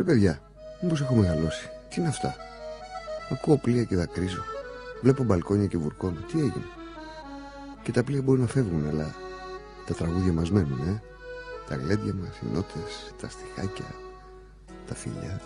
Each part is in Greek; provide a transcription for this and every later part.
Ρε παιδιά, μήπως έχω μεγαλώσει; Τι είναι αυτά; Ακούω πλοία και δακρύζω. Βλέπω μπαλκόνια και βουρκώνω. Τι έγινε; Και τα πλοία μπορεί να φεύγουν, αλλά τα τραγούδια μας μένουν, ε. Τα γλέντια μας, οι νότες, τα στιχάκια, τα φιλιά.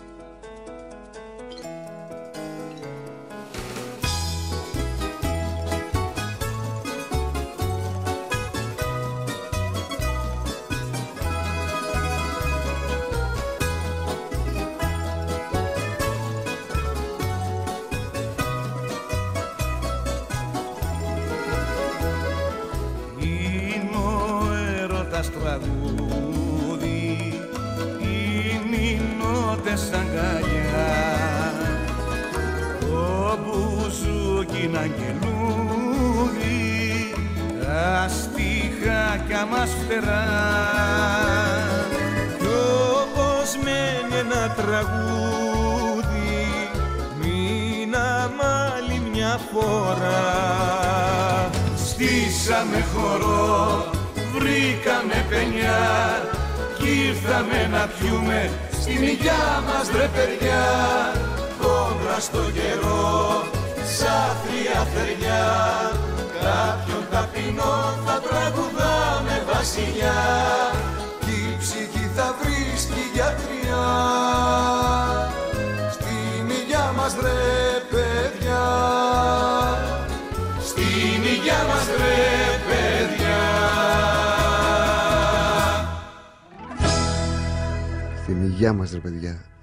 Στην υγειά μας ρε παιδιά.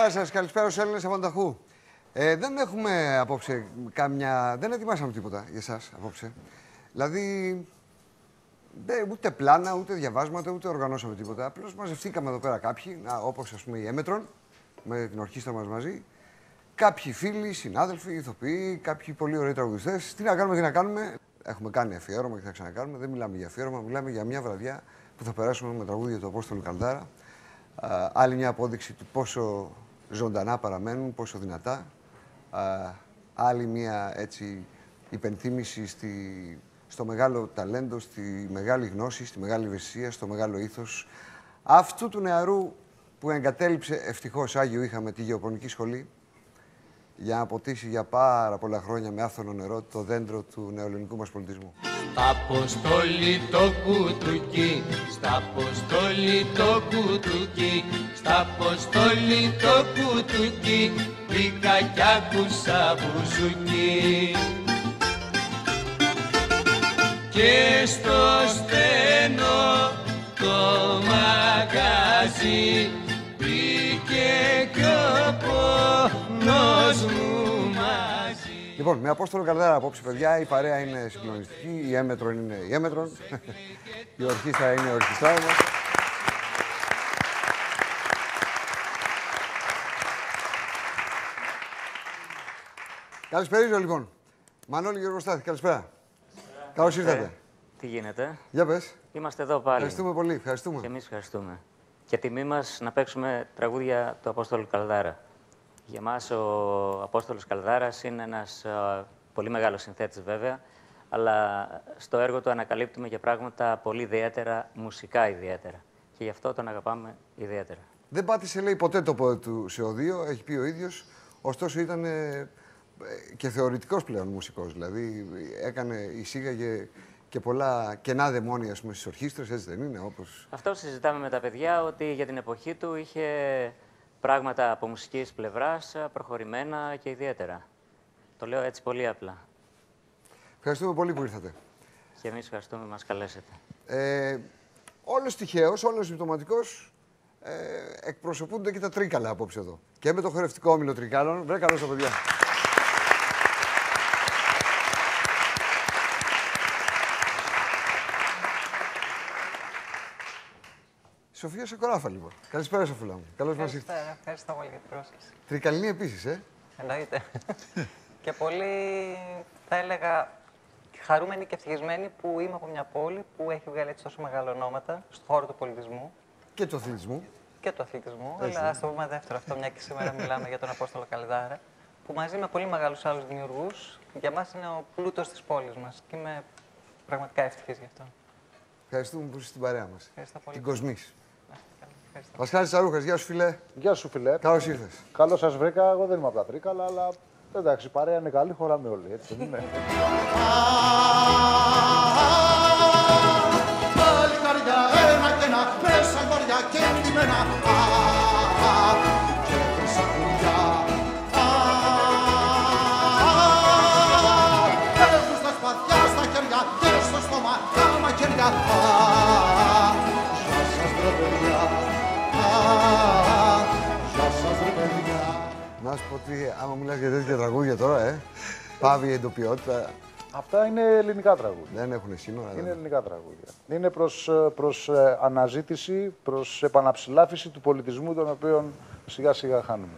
Πολύ καλησπέρα σας. Καλησπέρα στους Έλληνες Αβανταχού. Ε, δεν έχουμε απόψε κάμια. Δεν ετοιμάσαμε τίποτα για εσά απόψε. Δηλαδή. Δεν, ούτε πλάνα, ούτε διαβάσματα, ούτε οργανώσαμε τίποτα. Απλώς μαζευτήκαμε εδώ πέρα κάποιοι, όπως ας πούμε η Έμετρον, με την ορχήστρα μας μαζί. Κάποιοι φίλοι, συνάδελφοι, ηθοποιοί, κάποιοι πολύ ωραίοι τραγουδιστές. Τι να κάνουμε, τι να κάνουμε. Έχουμε κάνει αφιέρωμα και θα ξανακάνουμε. Δεν μιλάμε για αφιέρωμα, μιλάμε για μια βραδιά που θα περάσουμε με τραγούδια του Απόστολου Καλδάρα. Α, άλλη μια απόδειξη του πόσο ζωντανά παραμένουν, πόσο δυνατά. Α, άλλη μια έτσι υπενθύμηση στη, στο μεγάλο ταλέντο, στη μεγάλη γνώση, στη μεγάλη ευαισθησία, στο μεγάλο ήθος αυτού του νεαρού που εγκατέλειψε ευτυχώς Άγιο είχαμε τη γεωπονική σχολή για να ποτίσει για πάρα πολλά χρόνια με άφθονο νερό το δέντρο του νεοελληνικού μας πολιτισμού. Στα αποστολή το κουτουκί, στα αποστολή το κουτουκί, στα αποστολή το κουτουκί, μπήκα κι άκουσα μπουζουκί. Κι και στο στένο το μαγαζί Λοιπόν, με Απόστολο Καρδάρα απόψε, παιδιά, η παρέα είναι συγκλονιστική, η έμετρον είναι η έμετρον, η ορχήστρα είναι η ορχήστρά μας. Καλησπέριζω λοιπόν. Μανώλη Γεωργοστάθη, καλησπέρα. Καλώς ήρθατε. Τι γίνεται; Για πες. Είμαστε εδώ πάλι. Ευχαριστούμε πολύ, ευχαριστούμε. Και εμείς ευχαριστούμε. Και τιμή μας να παίξουμε τραγούδια του Απόστολου Καλδάρα. Για μας ο Απόστολος Καλδάρας είναι ένας α, πολύ μεγάλος συνθέτης βέβαια, αλλά στο έργο του ανακαλύπτουμε και πράγματα πολύ ιδιαίτερα, μουσικά ιδιαίτερα. Και γι' αυτό τον αγαπάμε ιδιαίτερα. Δεν πάτησε, λέει, ποτέ το πόδι του σε οδείο, έχει πει ο ίδιος. Ωστόσο ήταν ε, ε, και θεωρητικός πλέον μουσικός. Δηλαδή έκανε, εισήγαγε και πολλά κενά δαιμόνια ας πούμε, στις ορχήστρες, έτσι δεν είναι, όπως... Αυτό συζητάμε με τα παιδιά, ότι για την εποχή του είχε πράγματα από μουσικής πλευράς α, προχωρημένα και ιδιαίτερα. Το λέω έτσι πολύ απλά. Ευχαριστούμε πολύ που ήρθατε. Και εμείς ευχαριστούμε που μας καλέσετε. Ε, όλος τυχαίος, όλος συμπτωματικός, ε, εκπροσωπούνται και τα τρίκαλα απόψε εδώ. Και με το χορευτικό όμιλο τρικάλων. Βρε καλώς τα παιδιά. Σοφία Σακοράφα, λοιπόν. Καλησπέρα, Σοφούλα μου. Καλώς μας ήρθατε. Καλησπέρα. Ευχαριστώ πολύ για την πρόσκληση. Τρικαλινή επίσης, ε. Εννοείται. και πολύ, θα έλεγα, χαρούμενοι και ευτυχισμένοι που είμαι από μια πόλη που έχει βγάλει έτσι τόσο μεγάλα ονόματα στον χώρο του πολιτισμού Και του αθλητισμού. και του αθλητισμού. Έτσι. Αλλά ας το πούμε δεύτερο αυτό, μια και σήμερα μιλάμε για τον Απόστολο Καλδάρα, που μαζί με πολύ μεγάλους άλλους δημιουργούς, για μας είναι ο πλούτος της πόλης μας. Και είμαι πραγματικά ευτυχής γι' αυτό. Ευχαριστούμε που είσαι στην παρέα μας. Ευχαριστώ πολύ. Την Κοσμής. Ευχαριστώ. Πασχάλης Τσαρούχας, γεια σου φίλε. Γεια σου, φιλέ. Καλώς ήρθες. Καλώς σας βρήκα. Εγώ δεν είμαι από τα Τρίκαλα, αλλά εντάξει, η παρέα είναι καλή, χωράμε όλοι. Έτσι δεν είναι. Να σου πω ότι άμα μιλάς για τέτοια τραγούδια τώρα, ε, πάβει η εντοπιότητα. Αυτά είναι ελληνικά τραγούδια. Δεν έχουν σύνορα. Είναι δεν- ελληνικά τραγούδια. Είναι προς, προς ε, αναζήτηση, προς επαναψηλάφιση του πολιτισμού, τον οποίο σιγά σιγά χάνουμε.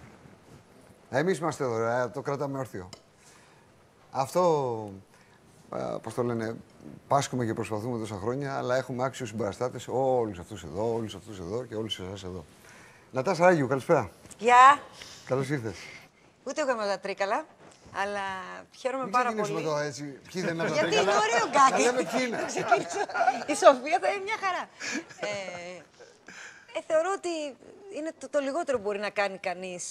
Εμείς είμαστε εδώ, ε, το κρατάμε όρθιο. Αυτό, ε, πώς το λένε, πάσχουμε και προσπαθούμε τόσα χρόνια, αλλά έχουμε άξιους συμπαραστάτες όλους αυτούς εδώ, όλους αυτούς εδώ και όλους εσάς εδώ. Νατάσα Άγιου, καλησπέρα. Γεια! Καλώς ήρθες. Ούτε εγώ είμαι από τα τρίκαλα, αλλά χαίρομαι Μην πάρα ξεκινήσουμε πολύ. εδώ έτσι. Ποιοι δεν είναι από τα Γιατί τρίκαλα; είναι ωραίο Να κάτι. λέμε ποιοι είναι. Ξεκινήσω. Η Σοφία θα είναι μια χαρά. Ε, ε, θεωρώ ότι είναι το, το λιγότερο που μπορεί να κάνει κανείς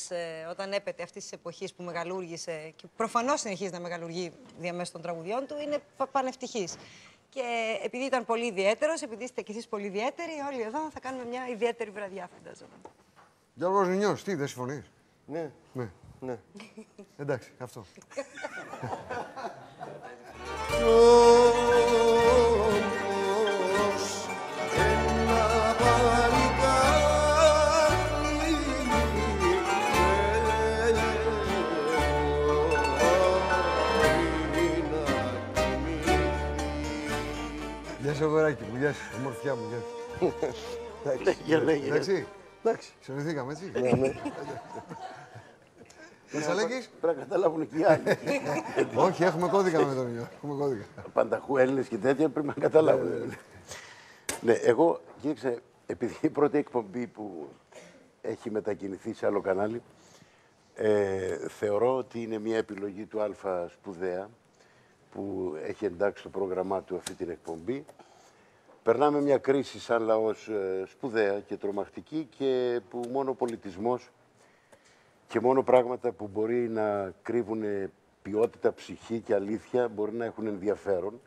όταν έπεται αυτής της εποχής που μεγαλούργησε και προφανώς συνεχίζει να μεγαλουργεί διαμέσου των τραγουδιών του, είναι πα, πανευτυχής. Και επειδή ήταν πολύ ιδιαίτερος, επειδή είστε κι εσείς πολύ ιδιαίτεροι, όλοι εδώ θα κάνουμε μια ιδιαίτερη βραδιά, φαντάζομαι. Γιώργος Νινιός, τι, δεν συμφωνείς; Ναι, Ναι. ναι. Εντάξει, αυτό. Όμως ένα παλικάρι θέλει να κοιμηθεί. Γεια σου, αγοράκι μου, γεια σου, ομορφιά μου, γεια σου. Για λέγε. Εντάξει, Εντάξει. συνηθήκαμε, έτσι. Ναι, ναι. Θεσσαλέκης. Πρέπει να καταλάβουν και οι άλλοι. Όχι, έχουμε κώδικα με τον Νινιό. Έχουμε κώδικα. Πανταχού Έλληνες και τέτοια πρέπει να καταλάβουν. Ναι, εγώ, κοίταξε, επειδή η πρώτη εκπομπή που έχει μετακινηθεί σε άλλο κανάλι, ε, θεωρώ ότι είναι μια επιλογή του Α σπουδαία, που έχει εντάξει στο πρόγραμμά του αυτή την εκπομπή. Περνάμε μια κρίση σαν λαός ε, σπουδαία και τρομακτική και που μόνο ο πολιτισμός και μόνο πράγματα που μπορεί να κρύβουν ποιότητα, ψυχή και αλήθεια μπορεί να έχουν ενδιαφέρον.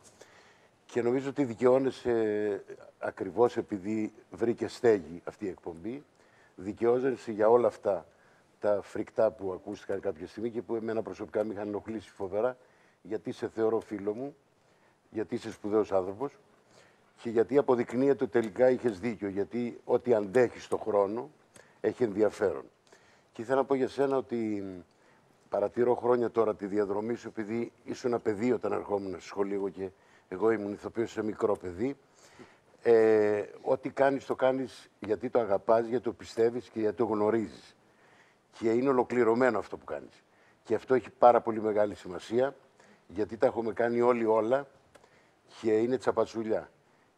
Και νομίζω ότι δικαιώνεσαι ακριβώς επειδή βρήκε στέγη αυτή η εκπομπή, δικαιώνεσαι για όλα αυτά τα φρικτά που ακούστηκαν κάποια στιγμή και που εμένα προσωπικά με είχαν ενοχλήσει φοβερά, γιατί σε θεωρώ φίλο μου, γιατί είσαι σπουδαίος άνθρωπος και γιατί αποδεικνύεται ότι τελικά είχες δίκιο, γιατί ό,τι αντέχεις στον χρόνο έχει ενδιαφέρον. Και ήθελα να πω για σένα ότι παρατηρώ χρόνια τώρα τη διαδρομή σου, επειδή ήσουν ένα παιδί όταν ερχόμουν στο σχολείο και εγώ ήμουν ηθοποιός σε μικρό παιδί. Ε, ό,τι κάνεις το κάνεις γιατί το αγαπάς, γιατί το πιστεύεις και γιατί το γνωρίζεις. Και είναι ολοκληρωμένο αυτό που κάνεις. Και αυτό έχει πάρα πολύ μεγάλη σημασία, γιατί τα έχουμε κάνει όλοι όλα και είναι τσαπατσουλιά.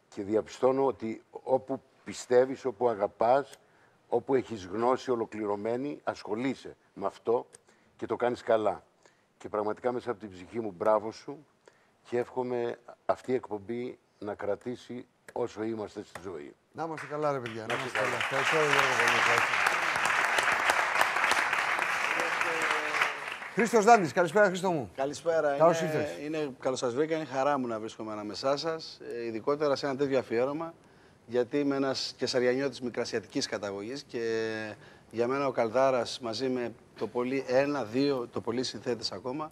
Και διαπιστώνω ότι όπου πιστεύεις, όπου αγαπάς, όπου έχεις γνώση ολοκληρωμένη, ασχολείσαι με αυτό και το κάνεις καλά. Και πραγματικά μέσα από την ψυχή μου μπράβο σου και εύχομαι αυτή η εκπομπή να κρατήσει όσο είμαστε στη ζωή. Να είμαστε καλά, ρε παιδιά. Να είμαστε καλά. Ευχαριστώ, Γιώργο, πολύ. Ευχαριστώ. Χρήστος Δάντης, καλησπέρα Χρήστο μου. Καλησπέρα. Καλώς είναι, ήρθες. είναι, καλώς σας βρήκα. Είναι χαρά μου να βρίσκομαι ανάμεσά σας, ειδικότερα σε ένα τέτοιο αφιέρωμα, γιατί είμαι ένας κεσαριανιώτης μικρασιατικής καταγωγής και για μένα ο Καλδάρας μαζί με το πολύ ένα, δύο, το πολύ συνθέτες ακόμα,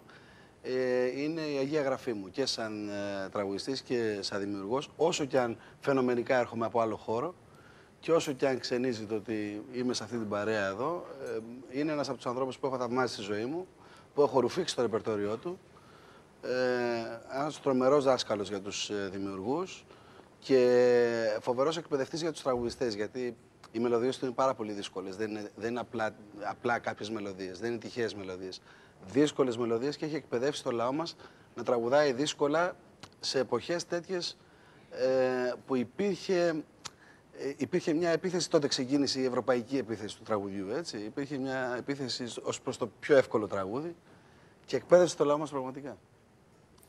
ε, είναι η Αγία Γραφή μου και σαν ε, τραγουδιστής και σαν δημιουργός, όσο και αν φαινομενικά έρχομαι από άλλο χώρο και όσο και αν ξενίζει το ότι είμαι σε αυτή την παρέα εδώ, ε, είναι ένας από τους ανθρώπους που έχω θαυμάσει στη ζωή μου, που έχω ρουφήξει το ρεπερτόριό του, ε, ένας τρομερός δάσκαλος για τους ε, δημιουργούς και φοβερός εκπαιδευτής για τους τραγουδιστές, γιατί οι μελωδίες του είναι πάρα πολύ δύσκολες. Δεν είναι, δεν είναι απλά, απλά κάποιες μελωδίες, δεν είναι τυχαίες μελωδίες. Δύσκολες μελωδίες και έχει εκπαιδεύσει το λαό μας να τραγουδάει δύσκολα σε εποχές τέτοιες ε, που υπήρχε, ε, υπήρχε μια επίθεση, τότε ξεκίνησε η ευρωπαϊκή επίθεση του τραγουδιού, έτσι. Υπήρχε μια επίθεση ως προς το πιο εύκολο τραγούδι και εκπαίδευσε το λαό μας πραγματικά.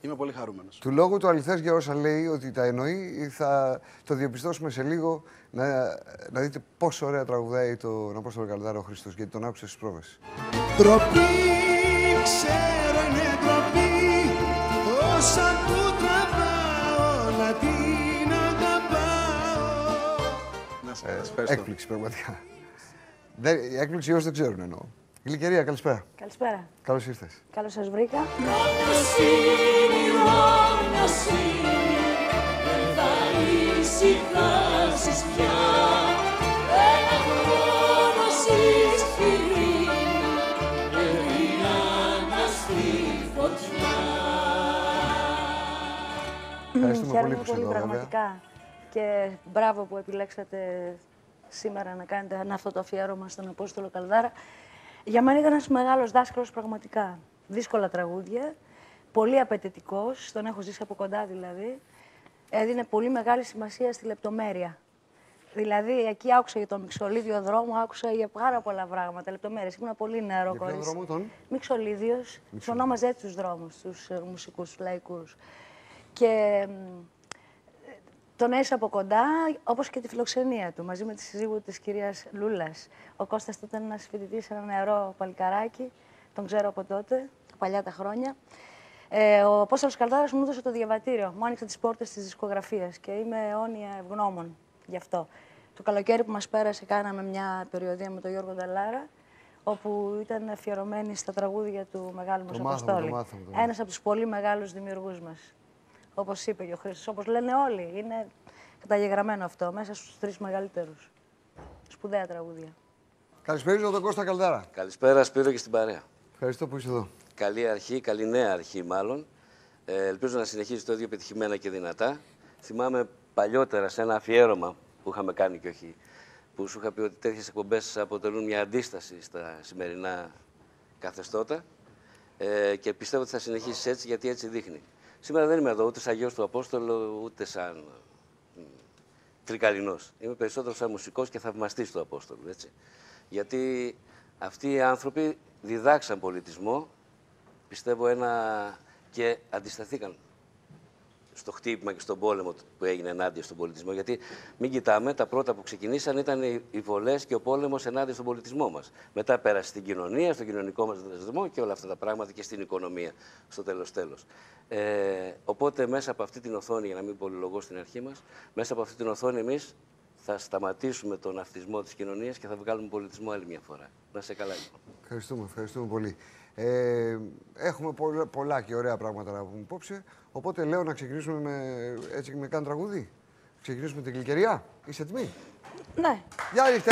Είμαι πολύ χαρούμενος. Του λόγου του αληθές για όσα λέει ότι τα εννοεί, θα το διαπιστώσουμε σε λίγο να, να δείτε πόσο ωραία τραγουδάει τον Απόστολο Καλδάρα ο Χριστός, γιατί τον άκουσε στις πρόβες. Τροπή, ξέρω είναι τροπή Όσα του τραβάω να την αγαπάω Να σας ευχαριστώ. Έκπληξη πραγματικά. Δεν, η έκπληξη όσοι δεν ξέρουν εννοώ. Γλυκερία, καλησπέρα. Καλησπέρα. Καλώς ήρθες. Καλώς σας βρήκα. Ρωμιοσύνη, ρωμιοσύνη Δεν θα ησυχάσεις πια Ένα χρόνο συσφυρί Ευγιάνα στη φωτιά Ευχαριστούμε Χαίρομαι πολύ που πολύ είσαι εδώ, βέβαια. πραγματικά. Και μπράβο που επιλέξατε σήμερα να κάνετε ένα αυτό το αφιέρωμα στον Απόστολο Καλδάρα. Για μένα ήταν ένας μεγάλος δάσκαλος πραγματικά. Δύσκολα τραγούδια, πολύ απαιτητικός, τον έχω ζήσει από κοντά δηλαδή. Έδινε πολύ μεγάλη σημασία στη λεπτομέρεια. Δηλαδή, εκεί άκουσα για το μυξολίδιο δρόμο, άκουσα για πάρα πολλά πράγματα, λεπτομέρειες. Ήμουν πολύ νεαρό Για ποιο κορίτσι. δρόμο τον; Μυξολίδιος, του ονόμαζε έτσι τους δρόμους, τους ε, μουσικούς, τους λαϊκούς. Και μ, τον έζησα από κοντά, όπως και τη φιλοξενία του, μαζί με τη σύζυγο της κυρίας Λούλας. Ο Κώστας τότε ήταν ένας φοιτητής, ένα νεαρό παλικαράκι, τον ξέρω από τότε, παλιά τα χρόνια. Ε, ο Απόστολος Καλδάρας μου έδωσε το διαβατήριο, μου άνοιξε τις πόρτες της δισκογραφίας και είμαι αιώνια ευγνώμων γι' αυτό. Το καλοκαίρι που μας πέρασε κάναμε μια περιοδία με τον Γιώργο Νταλάρα, όπου ήταν αφιερωμένη στα τραγούδια του μεγάλου μας μάθαμε, το Αποστόλη. μάθαμε, το μάθαμε. Ένας από τους πολύ μεγάλους δημιουργούς μας. Όπως είπε και ο Χρήστος, όπως λένε όλοι. Είναι καταγεγραμμένο αυτό, μέσα στους τρεις μεγαλύτερους. Σπουδαία τραγούδια. Καλησπέριζω τον Κώστα Καλδάρα. Καλησπέρα Σπύρο και στην παρέα. Ευχαριστώ που είσαι εδώ. Καλή αρχή, καλή νέα αρχή μάλλον. Ε, ελπίζω να συνεχίσει το ίδιο πετυχημένα και δυνατά. Θυμάμαι παλιότερα σε ένα αφιέρωμα που είχαμε κάνει και όχι, που σου είχα πει ότι τέτοιες εκπομπές αποτελούν μια αντίσταση στα σημερινά καθεστώτα. Ε, και πιστεύω ότι θα συνεχίσεις έτσι γιατί έτσι δείχνει. Σήμερα δεν είμαι εδώ ούτε σαν γιος του Απόστολου, ούτε σαν μ, τρικαλινός. Είμαι περισσότερο σαν μουσικός και θαυμαστής του Απόστολου, έτσι. Γιατί αυτοί οι άνθρωποι διδάξαν πολιτισμό, πιστεύω ένα και αντισταθήκαν στο χτύπημα και στον πόλεμο που έγινε ενάντια στον πολιτισμό. Γιατί μην κοιτάμε, τα πρώτα που ξεκινήσαν ήταν οι βολές και ο πόλεμος ενάντια στον πολιτισμό μας. Μετά πέρασε στην κοινωνία, στον κοινωνικό μας δραστηριασμό και όλα αυτά τα πράγματα και στην οικονομία στο τέλος τέλος. Ε, οπότε μέσα από αυτή την οθόνη, για να μην πολυλογώ στην αρχή μας, μέσα από αυτή την οθόνη εμείς θα σταματήσουμε τον αυτισμό της κοινωνίας και θα βγάλουμε πολιτισμό άλλη μια φορά. Να σε καλά, λοιπόν. Ευχαριστούμε, ευχαριστούμε πολύ. Ε, έχουμε πολλά, και ωραία πράγματα να πούμε υπόψη. Οπότε λέω να ξεκινήσουμε με, έτσι με καν τραγούδι. Ξεκινήσουμε την κλικεριά. Είσαι έτοιμη; Ναι. Γεια ήρθε.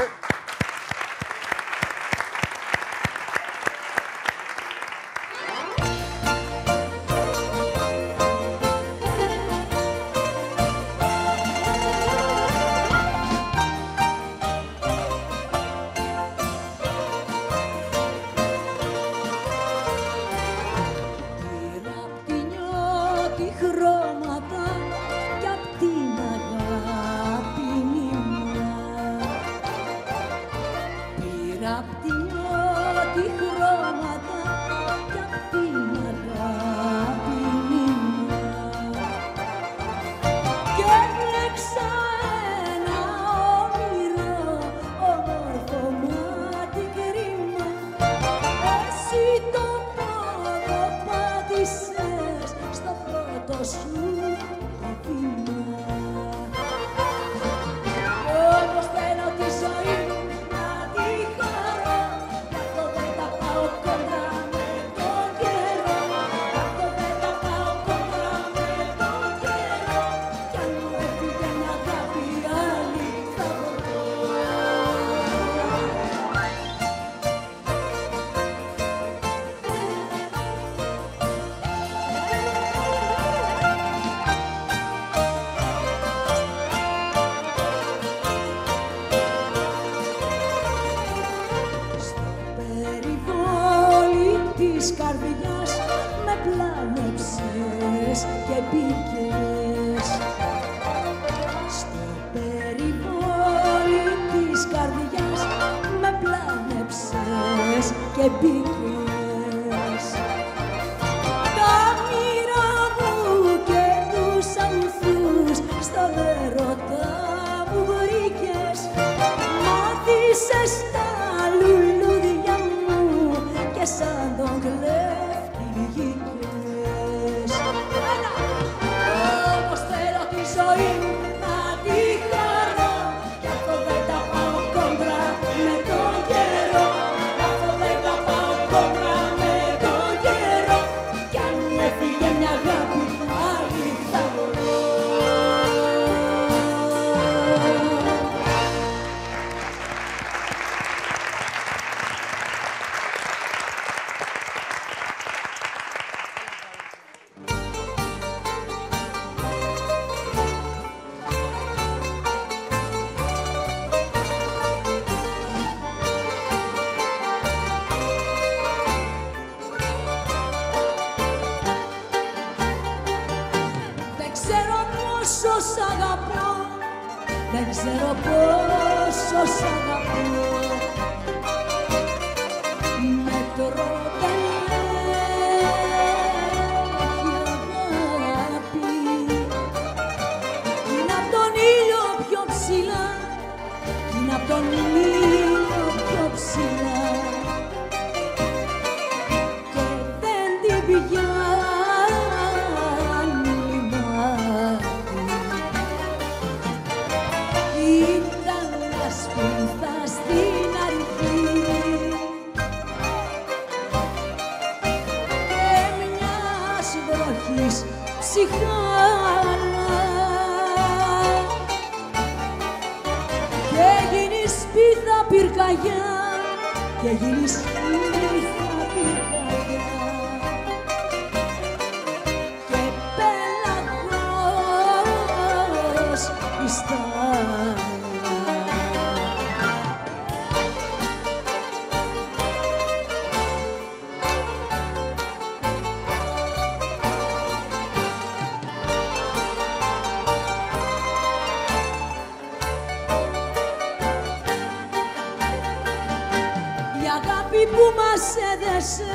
αγάπη που μας έδεσε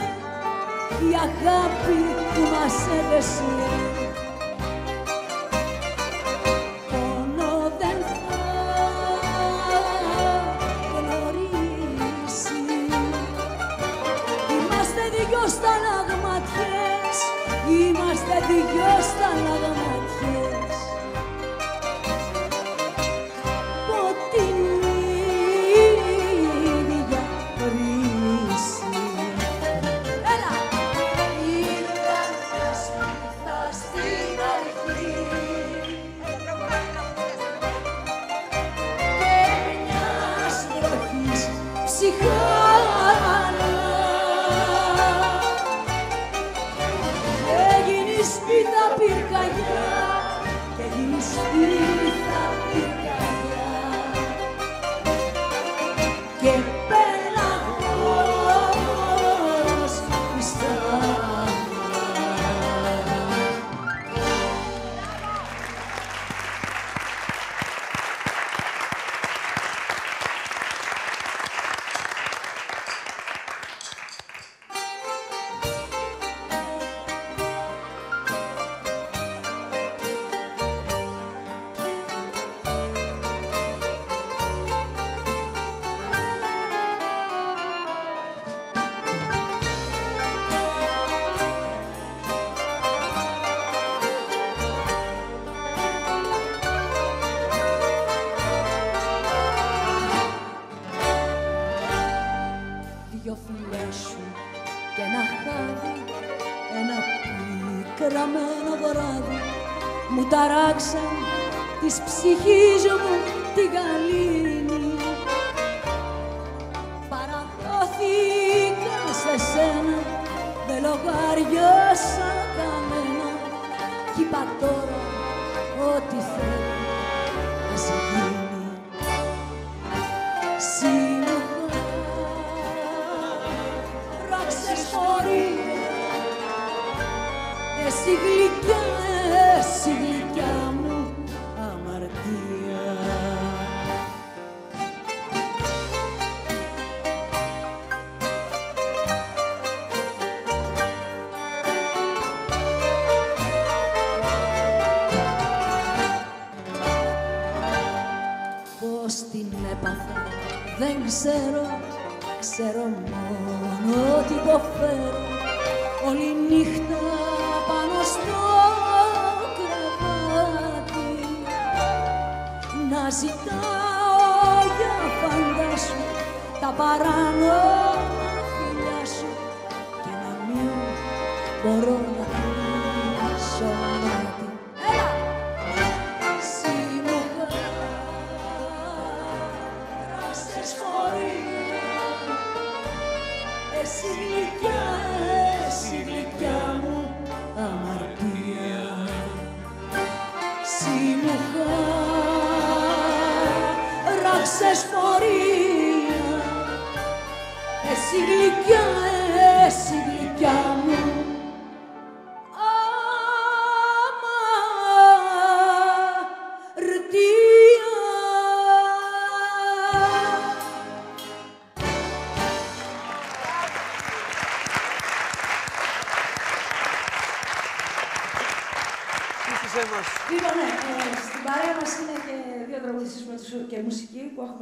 η αγάπη που μας έδεσε. Πόνο δεν θα γνωρίσει. Είμαστε δυο σταλαγματιές Είμαστε δυο σταλαγματιές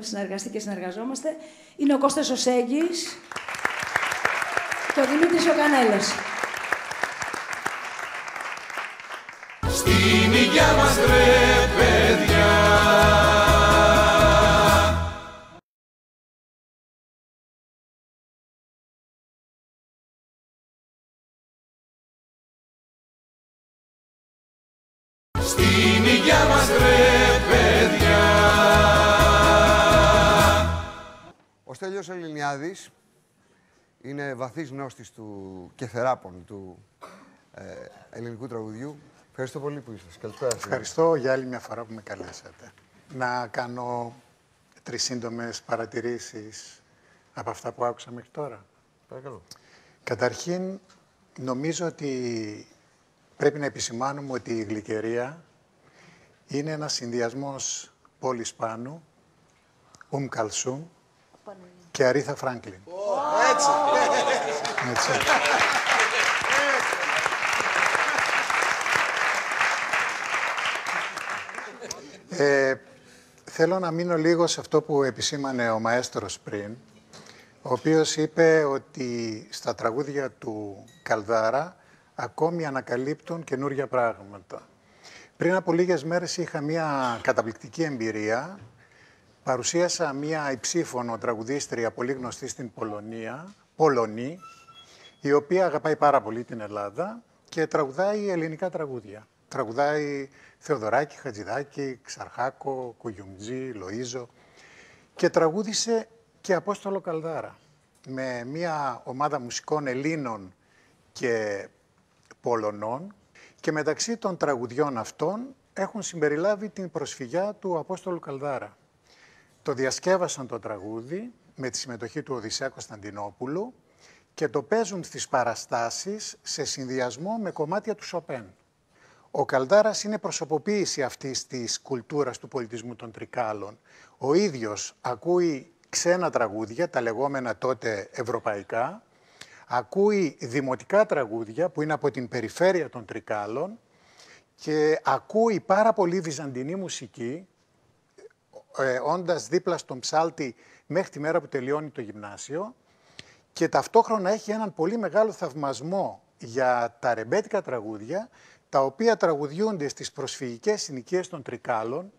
έχουμε συνεργαστεί και συνεργαζόμαστε. Είναι ο Κώστας ο Σέγγις και ο Δημήτρης ο Κανέλος. Στην υγειά μας ρε παιδιά Στην υγειά μας ρε Στέλιος Ελληνιάδης είναι βαθύς γνώστης του και θεράπων του ε, ελληνικού τραγουδιού. Ευχαριστώ πολύ που ήσασταν. Καλησπέρα σας. Ευχαριστώ για άλλη μια φορά που με καλέσατε. Να κάνω τρεις σύντομες παρατηρήσεις από αυτά που άκουσα μέχρι τώρα. Παρακαλώ. Καταρχήν, νομίζω ότι πρέπει να επισημάνουμε ότι η γλυκερία είναι ένας συνδυασμός Πόλης Πάνου, Ουμ Καλσούμ και Αρίθα Φράγκλιν. Έτσι. Έτσι. Ε, θέλω να μείνω λίγο σε αυτό που επισήμανε ο Μαέστρος πριν, ο οποίος είπε ότι στα τραγούδια του Καλδάρα ακόμη ανακαλύπτουν καινούργια πράγματα. Πριν από λίγες μέρες είχα μια καταπληκτική εμπειρία. Παρουσίασα μια υψήφωνο τραγουδίστρια πολύ γνωστή στην Πολωνία, Πολωνή, η οποία αγαπάει πάρα πολύ την Ελλάδα και τραγουδάει ελληνικά τραγούδια. Τραγουδάει Θεοδωράκη, Χατζηδάκη, Ξαρχάκο, Κουγιουμτζή, Λοΐζο και τραγούδισε και Απόστολο Καλδάρα με μια ομάδα μουσικών Ελλήνων και Πολωνών και μεταξύ των τραγουδιών αυτών έχουν συμπεριλάβει την προσφυγιά του Απόστολου Καλδάρα. Το διασκεύασαν το τραγούδι με τη συμμετοχή του Οδυσσέα Κωνσταντινόπουλου και το παίζουν στις παραστάσεις σε συνδυασμό με κομμάτια του Σοπέν. Ο Καλδάρας είναι προσωποποίηση αυτής της κουλτούρας του πολιτισμού των Τρικάλων. Ο ίδιος ακούει ξένα τραγούδια, τα λεγόμενα τότε ευρωπαϊκά, ακούει δημοτικά τραγούδια που είναι από την περιφέρεια των Τρικάλων και ακούει πάρα πολύ βυζαντινή μουσική, ε, όντας δίπλα στον ψάλτη μέχρι τη μέρα που τελειώνει το γυμνάσιο και ταυτόχρονα έχει έναν πολύ μεγάλο θαυμασμό για τα ρεμπέτικα τραγούδια, τα οποία τραγουδιούνται στις προσφυγικές συνοικίες των Τρικάλων,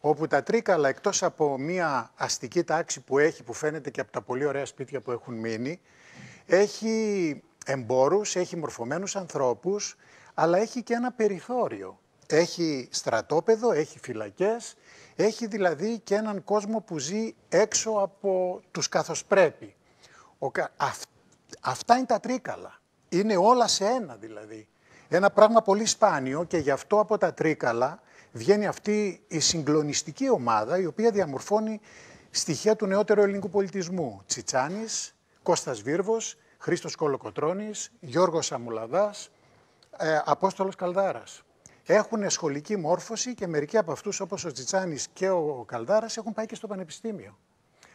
όπου τα Τρίκαλα, εκτός από μία αστική τάξη που έχει, που φαίνεται και από τα πολύ ωραία σπίτια που έχουν μείνει, έχει εμπόρους, έχει μορφωμένους ανθρώπους, αλλά έχει και ένα περιθώριο. Έχει στρατόπεδο, έχει φυλακές, έχει δηλαδή και έναν κόσμο που ζει έξω από τους καθώς πρέπει. Ο, κα- αυ- αυτά είναι τα τρίκαλα. Είναι όλα σε ένα δηλαδή. Ένα πράγμα πολύ σπάνιο και γι' αυτό από τα τρίκαλα βγαίνει αυτή η συγκλονιστική ομάδα η οποία διαμορφώνει στοιχεία του νεότερου ελληνικού πολιτισμού. Τσιτσάνης, Κώστας Βίρβος, Χρήστος Κολοκοτρώνης, Γιώργος Αμουλαδάς, ε, Απόστολος Καλδάρας. Έχουν σχολική μόρφωση και μερικοί από αυτούς όπως ο Τσιτσάνης και ο Καλδάρας έχουν πάει και στο πανεπιστήμιο.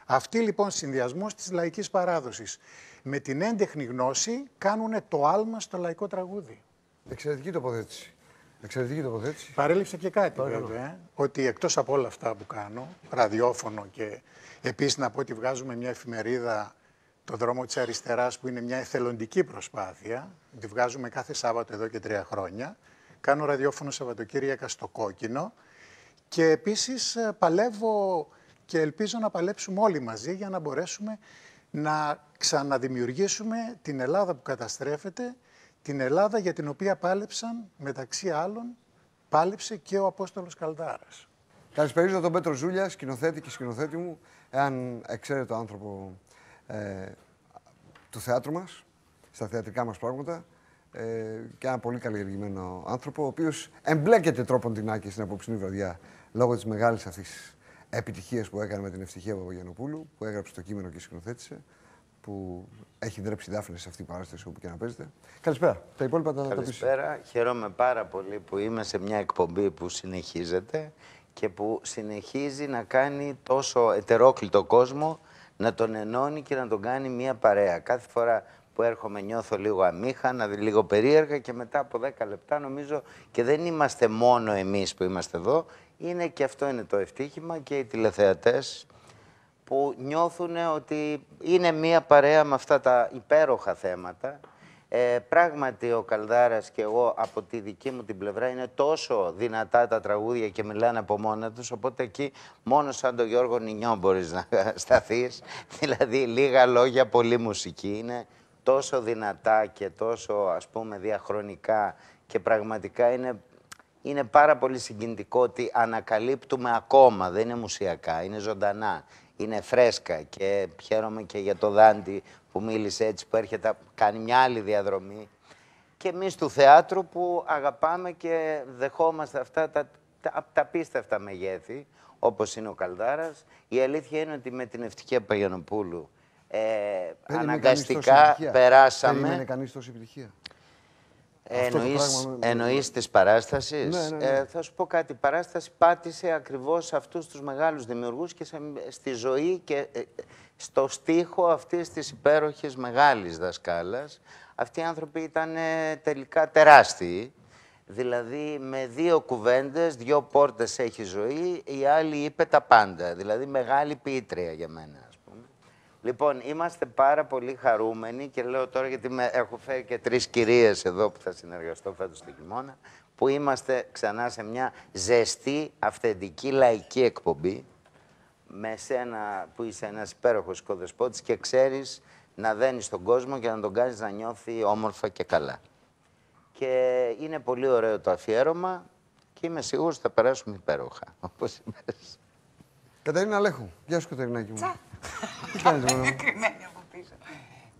Αυτή λοιπόν συνδυασμός της λαϊκής παράδοσης με την έντεχνη γνώση κάνουν το άλμα στο λαϊκό τραγούδι. Εξαιρετική τοποθέτηση. Εξαιρετική τοποθέτηση. Παρέλειψα και κάτι Παρακαλώ. βέβαια, ότι εκτός από όλα αυτά που κάνω, ραδιόφωνο και επίσης να πω ότι βγάζουμε μια εφημερίδα το δρόμο της αριστεράς που είναι μια εθελοντική προσπάθεια, τη βγάζουμε κάθε Σάββατο εδώ και τρία χρόνια, κάνω ραδιόφωνο Σαββατοκύριακα στο Κόκκινο και επίσης ε, παλεύω και ελπίζω να παλέψουμε όλοι μαζί για να μπορέσουμε να ξαναδημιουργήσουμε την Ελλάδα που καταστρέφεται, την Ελλάδα για την οποία πάλεψαν μεταξύ άλλων πάλεψε και ο Απόστολος Καλδάρας. Καλησπέριζω τον Πέτρο Ζούλια, σκηνοθέτη και σκηνοθέτη μου, εάν ξέρετε το άνθρωπο ε, του θεάτρου μας, στα θεατρικά μας πράγματα ε, και ένα πολύ καλλιεργημένο άνθρωπο, ο οποίος εμπλέκεται τρόπον την άκρη στην απόψινή βραδιά λόγω της μεγάλης αυτής επιτυχίας που έκανε με την Ευτυχία Παπαγιανοπούλου, που έγραψε το κείμενο και σκηνοθέτησε, που έχει δρέψει δάφνες σε αυτή την παράσταση όπου και να παίζετε. Καλησπέρα. Τα υπόλοιπα τα, τα πεις. Καλησπέρα. Χαίρομαι πάρα πολύ που είμαι σε μια εκπομπή που συνεχίζεται και που συνεχίζει να κάνει τόσο ετερόκλητο κόσμο, να τον ενώνει και να τον κάνει μια παρέα. Κάθε φορά που έρχομαι νιώθω λίγο αμήχανα, λίγο περίεργα και μετά από 10 λεπτά νομίζω και δεν είμαστε μόνο εμείς που είμαστε εδώ, είναι και αυτό είναι το ευτύχημα και οι τηλεθεατές που νιώθουν ότι είναι μία παρέα με αυτά τα υπέροχα θέματα. Ε, πράγματι ο Καλδάρας και εγώ από τη δική μου την πλευρά είναι τόσο δυνατά τα τραγούδια και μιλάνε από μόνα τους, οπότε εκεί μόνο σαν τον Γιώργο Νινιό μπορείς να σταθείς. δηλαδή λίγα λόγια, πολύ μουσική. Είναι τόσο δυνατά και τόσο ας πούμε διαχρονικά και πραγματικά είναι είναι πάρα πολύ συγκινητικό ότι ανακαλύπτουμε ακόμα, δεν είναι μουσιακά, είναι ζωντανά, είναι φρέσκα και χαίρομαι και για το Δάντη που μίλησε έτσι, που έρχεται, να κάνει μια άλλη διαδρομή. Και εμείς του θεάτρου που αγαπάμε και δεχόμαστε αυτά τα, τα, τα απίστευτα μεγέθη, όπως είναι ο Καλδάρας. Η αλήθεια είναι ότι με την Ευτυχία Παγιανοπούλου ε, Περίμενε κανείς τόση αναγκαστικά επιτυχία. περάσαμε. Περίμενε κανείς τόση επιτυχία. Ε, Αυτό το εννοείς, πράγμα με- εννοείς της παράστασης. Ναι, ναι, ναι. Ε, θα σου πω κάτι. Η παράσταση πάτησε ακριβώς αυτούς τους μεγάλους δημιουργούς και σε- στη ζωή και ε, στο στίχο αυτής της υπέροχης μεγάλης δασκάλας. Αυτοί οι άνθρωποι ήταν ε, τελικά τεράστιοι. Δηλαδή με δύο κουβέντες, δύο πόρτες έχει ζωή, η άλλη είπε τα πάντα. Δηλαδή μεγάλη ποιήτρια για μένα. Ας πούμε. Λοιπόν, είμαστε πάρα πολύ χαρούμενοι και λέω τώρα γιατί με, έχω φέρει και τρεις κυρίες εδώ που θα συνεργαστώ φέτος το χειμώνα, που είμαστε ξανά σε μια ζεστή, αυθεντική, λαϊκή εκπομπή με σένα που είσαι ένας υπέροχος οικοδεσπότης και ξέρεις να δένεις τον κόσμο και να τον κάνεις να νιώθει όμορφα και καλά. Και είναι πολύ ωραίο το αφιέρωμα και είμαι σίγουρος ότι θα περάσουμε υπέροχα, όπως είπες. Κατερίνα Αλέχου. Γεια σου, Κατερινάκη μου. Τι κάνεις, μωρό μου; Κρυμμένη από πίσω.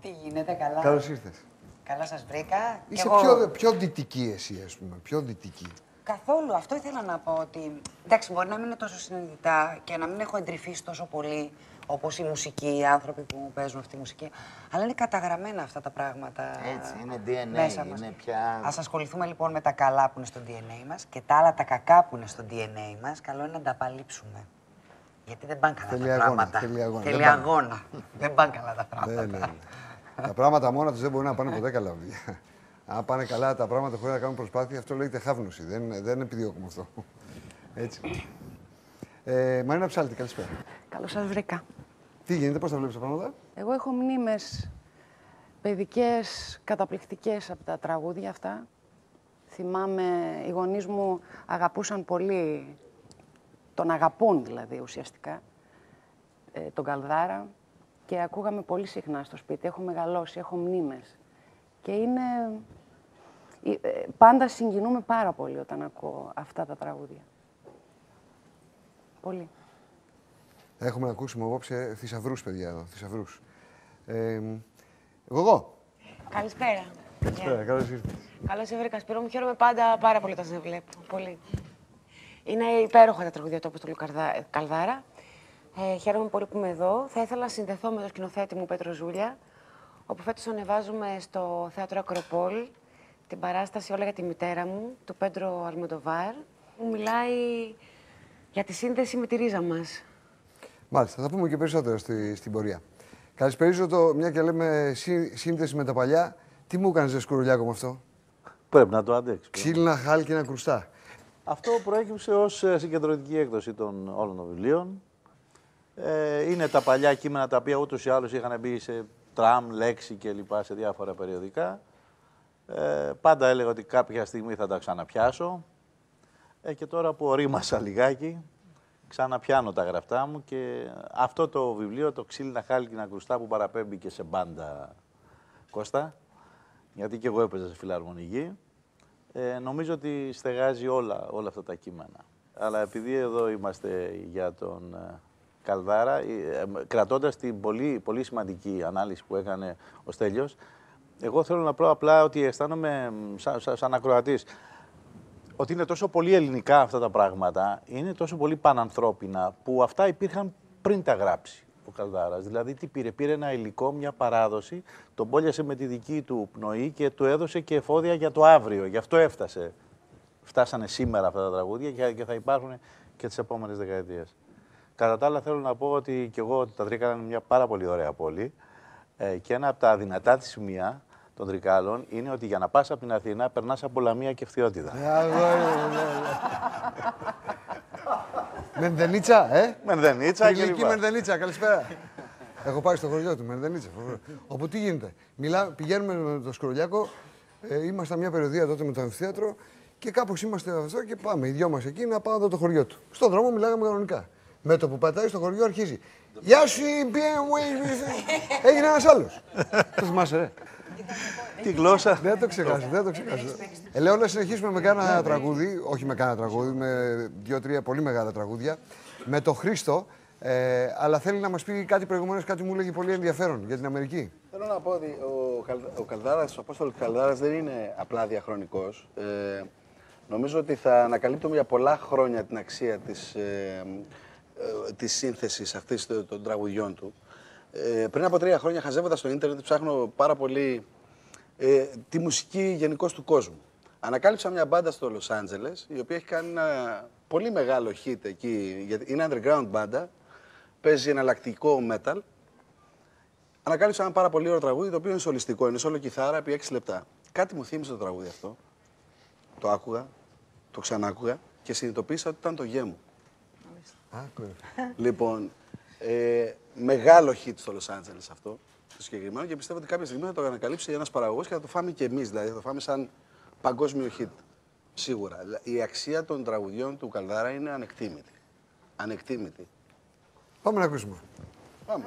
Τι γίνεται, καλά; Καλώς ήρθες. Καλά σας βρήκα. Κι Είσαι εγώ- πιο, πιο δυτική εσύ, ας πούμε. Πιο δυτική. Καθόλου. Αυτό ήθελα να πω ότι. Εντάξει, μπορεί να μην είναι τόσο συνειδητά και να μην έχω εντρυφήσει τόσο πολύ όπως η μουσική, οι άνθρωποι που παίζουν αυτή τη μουσική. Αλλά είναι καταγραμμένα αυτά τα πράγματα. Έτσι, είναι DNA, μέσα μας. είναι πια- Ας ασχοληθούμε λοιπόν με τα καλά που είναι στο DNA μας και τα άλλα τα κακά που είναι στο DNA μας. Καλό είναι να τα απαλείψουμε. Γιατί δεν πάνε καλά Θέλει τα αγώνα, πράγματα. θέλει αγώνα. Θέλει Δεν πάνε. αγώνα. δεν πάνε καλά τα πράγματα. Ναι, ναι, ναι. τα πράγματα μόνα τους δεν μπορεί να πάνε ποτέ καλά. παιδιά. Αν πάνε καλά τα πράγματα χωρίς να κάνουν προσπάθεια, αυτό λέγεται χάβνωση. Δεν, δεν επιδιώκουμε αυτό. Έτσι. Ε, Μαρίνα Ψάλτη, καλησπέρα. Καλώς σας βρήκα. Τι γίνεται, πώς τα βλέπεις τα πράγματα; Εγώ έχω μνήμες παιδικές, καταπληκτικές από τα τραγούδια αυτά. Θυμάμαι, οι γονείς μου αγαπούσαν πολύ, τον αγαπούν δηλαδή ουσιαστικά, ε, τον Καλδάρα. και ακούγαμε πολύ συχνά στο σπίτι. Έχω μεγαλώσει, έχω μνήμες. Και είναι... ε, ε, Πάντα συγκινούμε πάρα πολύ όταν ακούω αυτά τα τραγούδια. Πολύ. Έχουμε να ακούσουμε απόψε θησαυρούς, παιδιά εδώ. Θησαυρούς. Ε, εγώ. Καλησπέρα. Καλησπέρα, καλώς ήρθατε. Καλώς σε βρήκα, Σπύρο μου. Χαίρομαι πάντα πάρα πολύ όταν σε βλέπω. Πολύ. Είναι υπέροχα τα τραγουδία του Αποστολού Καρδά- Καλδάρα. Ε, χαίρομαι πολύ που είμαι εδώ. Θα ήθελα να συνδεθώ με τον σκηνοθέτη μου Πέτρο Ζούλια, όπου φέτος ανεβάζουμε στο Θέατρο Ακροπόλ την παράσταση «Όλα για τη μητέρα μου» του Πέντρο Αλμοντοβάρ, που μιλάει για τη σύνδεση με τη ρίζα μας. Μάλιστα, θα πούμε και περισσότερο στη, στην πορεία. Καλησπέριζω το, μια και λέμε σύ- σύνδεση με τα παλιά. Τι μου έκανες, Σκουρουλιάκο, με αυτό; Πρέπει να το αντέξεις. Ξύλινα, χάλκινα, κρουστά. Αυτό προέκυψε ως ε, συγκεντρωτική έκδοση των όλων των βιβλίων. Ε, είναι τα παλιά κείμενα τα οποία ούτως ή άλλως είχαν μπει σε τραμ, λέξη και λοιπά σε διάφορα περιοδικά. Ε, πάντα έλεγα ότι κάποια στιγμή θα τα ξαναπιάσω. Ε, και τώρα που ορίμασα λιγάκι, ξαναπιάνω τα γραφτά μου και αυτό το βιβλίο, το «Ξύλινα χάλκινα κρουστά» που παραπέμπει και σε μπάντα Κώστα, γιατί και εγώ έπαιζα σε φιλαρμονική, ε, νομίζω ότι στεγάζει όλα, όλα αυτά τα κείμενα. Αλλά επειδή εδώ είμαστε για τον ε, Καλδάρα, ε, ε, κρατώντας την πολύ, πολύ σημαντική ανάλυση που έκανε ο Στέλιος, εγώ θέλω να πω απλά ότι αισθάνομαι μ, σαν, σαν, σαν ακροατής ότι είναι τόσο πολύ ελληνικά αυτά τα πράγματα, είναι τόσο πολύ πανανθρώπινα, που αυτά υπήρχαν πριν τα γράψει ο Καλδάρας. Δηλαδή, τι πήρε, πήρε ένα υλικό, μια παράδοση, τον πόλιασε με τη δική του πνοή και του έδωσε και εφόδια για το αύριο. Γι' αυτό έφτασε. Φτάσανε σήμερα αυτά τα τραγούδια και- και θα υπάρχουν και τις επόμενες δεκαετίες. Κατά τα άλλα, θέλω να πω ότι και εγώ ότι τα Τρίκαλα είναι μια πάρα πολύ ωραία πόλη ε, και ένα από τα δυνατά της σημεία των Τρικάλων είναι ότι για να πας από την Αθήνα περνάς από Λαμία και Φθιώτιδα. Ε, αγόρι μου, ναι, ναι. Μενδενίτσα, ε! Μενδενίτσα και Φιλική λοιπά. Μενδενίτσα, καλησπέρα. Έχω πάει στο χωριό του, Μενδενίτσα. φοβερό. Όπου τι γίνεται. Μιλά, πηγαίνουμε με τον Σκουρολιάκο, ε, ήμασταν μια περιοδία τότε με το αμφιθέατρο και κάπως είμαστε αυτό και πάμε. Οι δυο μας εκεί να πάω να δω το χωριό του. Στον δρόμο μιλάγαμε κανονικά. Με το που πατάει στο χωριό αρχίζει. Γεια σου, η BMW. Έγινε ένας άλλος. Το θυμάσαι, ρε. Τη γλώσσα. Δεν το ξεχάσω, δεν το ξεχάσω. Ε, λέω να συνεχίσουμε με κάνα τραγούδι, όχι με κάνα τραγούδι, με δύο-τρία πολύ μεγάλα τραγούδια, με το Χρήστο, ε, αλλά θέλει να μας πει κάτι προηγουμένως, κάτι μου έλεγε πολύ ενδιαφέρον για την Αμερική. Θέλω να πω ότι ο, Καλ, ο Καλδάρας, ο Απόστολος Καλδάρας δεν είναι απλά διαχρονικός. Ε, νομίζω ότι θα ανακαλύπτουμε για πολλά χρόνια την αξία της, ε, ε, της σύνθεσης αυτής των, των τραγουδιών του. Ε, πριν από τρία χρόνια χαζεύοντας στο ίντερνετ ψάχνω πάρα πολύ ε, τη μουσική γενικώ του κόσμου. Ανακάλυψα μια μπάντα στο Los Angeles, η οποία έχει κάνει ένα πολύ μεγάλο hit εκεί, γιατί είναι underground μπάντα, παίζει εναλλακτικό metal Ανακάλυψα ένα πάρα πολύ ωραίο τραγούδι το οποίο είναι σολιστικό. Είναι σόλο κιθάρα επί 6 λεπτά. Κάτι μου θύμισε το τραγούδι αυτό. Το άκουγα, το ξανάκουγα και συνειδητοποίησα ότι ήταν το γέ μου. λοιπόν, ε, μεγάλο hit στο Los Angeles αυτό, το συγκεκριμένο και πιστεύω ότι κάποια στιγμή θα το ανακαλύψει ένας παραγωγός και θα το φάμε και εμείς. Δηλαδή θα το φάμε σαν παγκόσμιο hit. Σίγουρα. Η αξία των τραγουδιών του Καλδάρα είναι ανεκτήμητη. Ανεκτήμητη. Πάμε να ακούσουμε. Πάμε.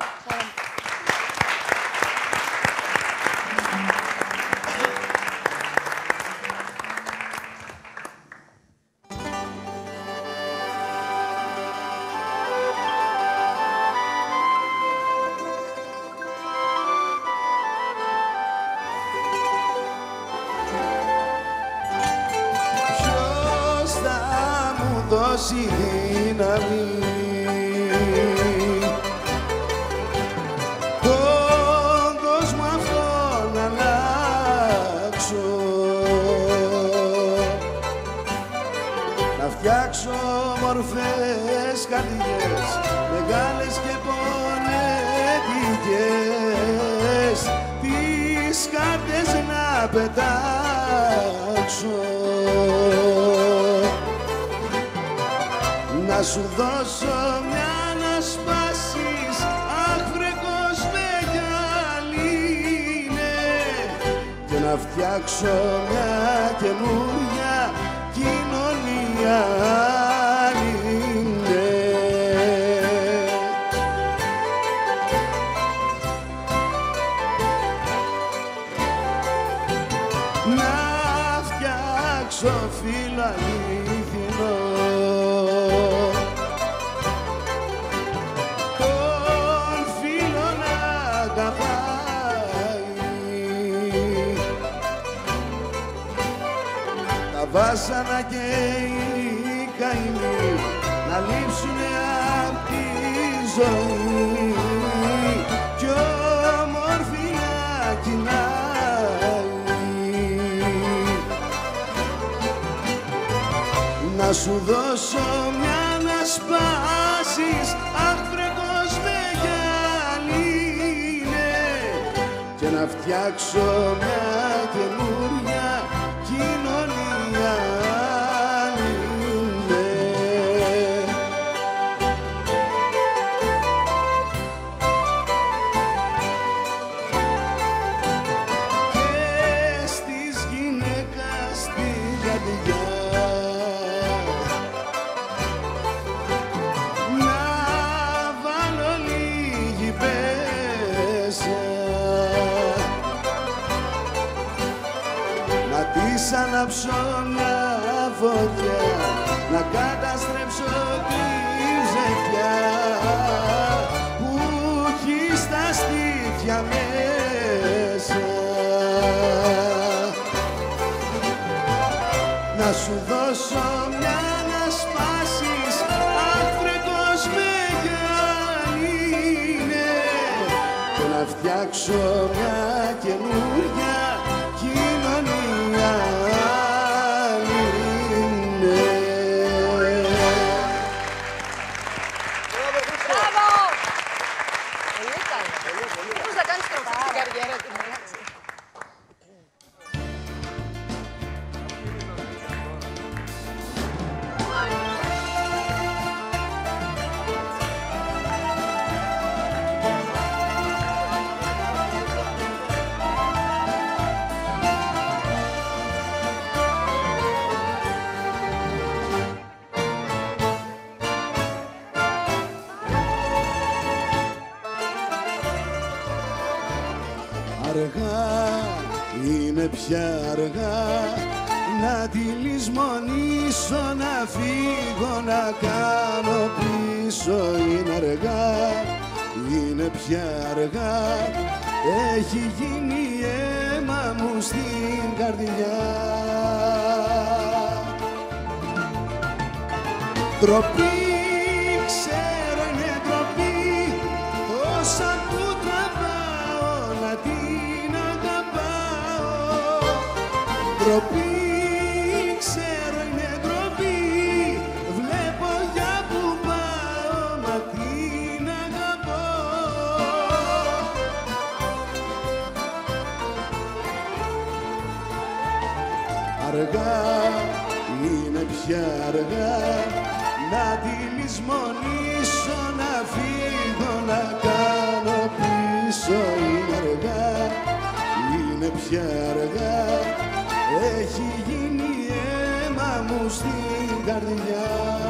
λίγο να κάνω πίσω είναι αργά, είναι πια αργά. Έχει γίνει αίμα μου στην καρδιά. Τροπή ξέρω είναι τροπή όσα του τραβάω να την αγαπάω. Τροπή αργά να τη λησμονήσω, να φύγω, να κάνω πίσω είναι αργά, είναι πια αργά. Έχει γίνει αίμα μου στην καρδιά.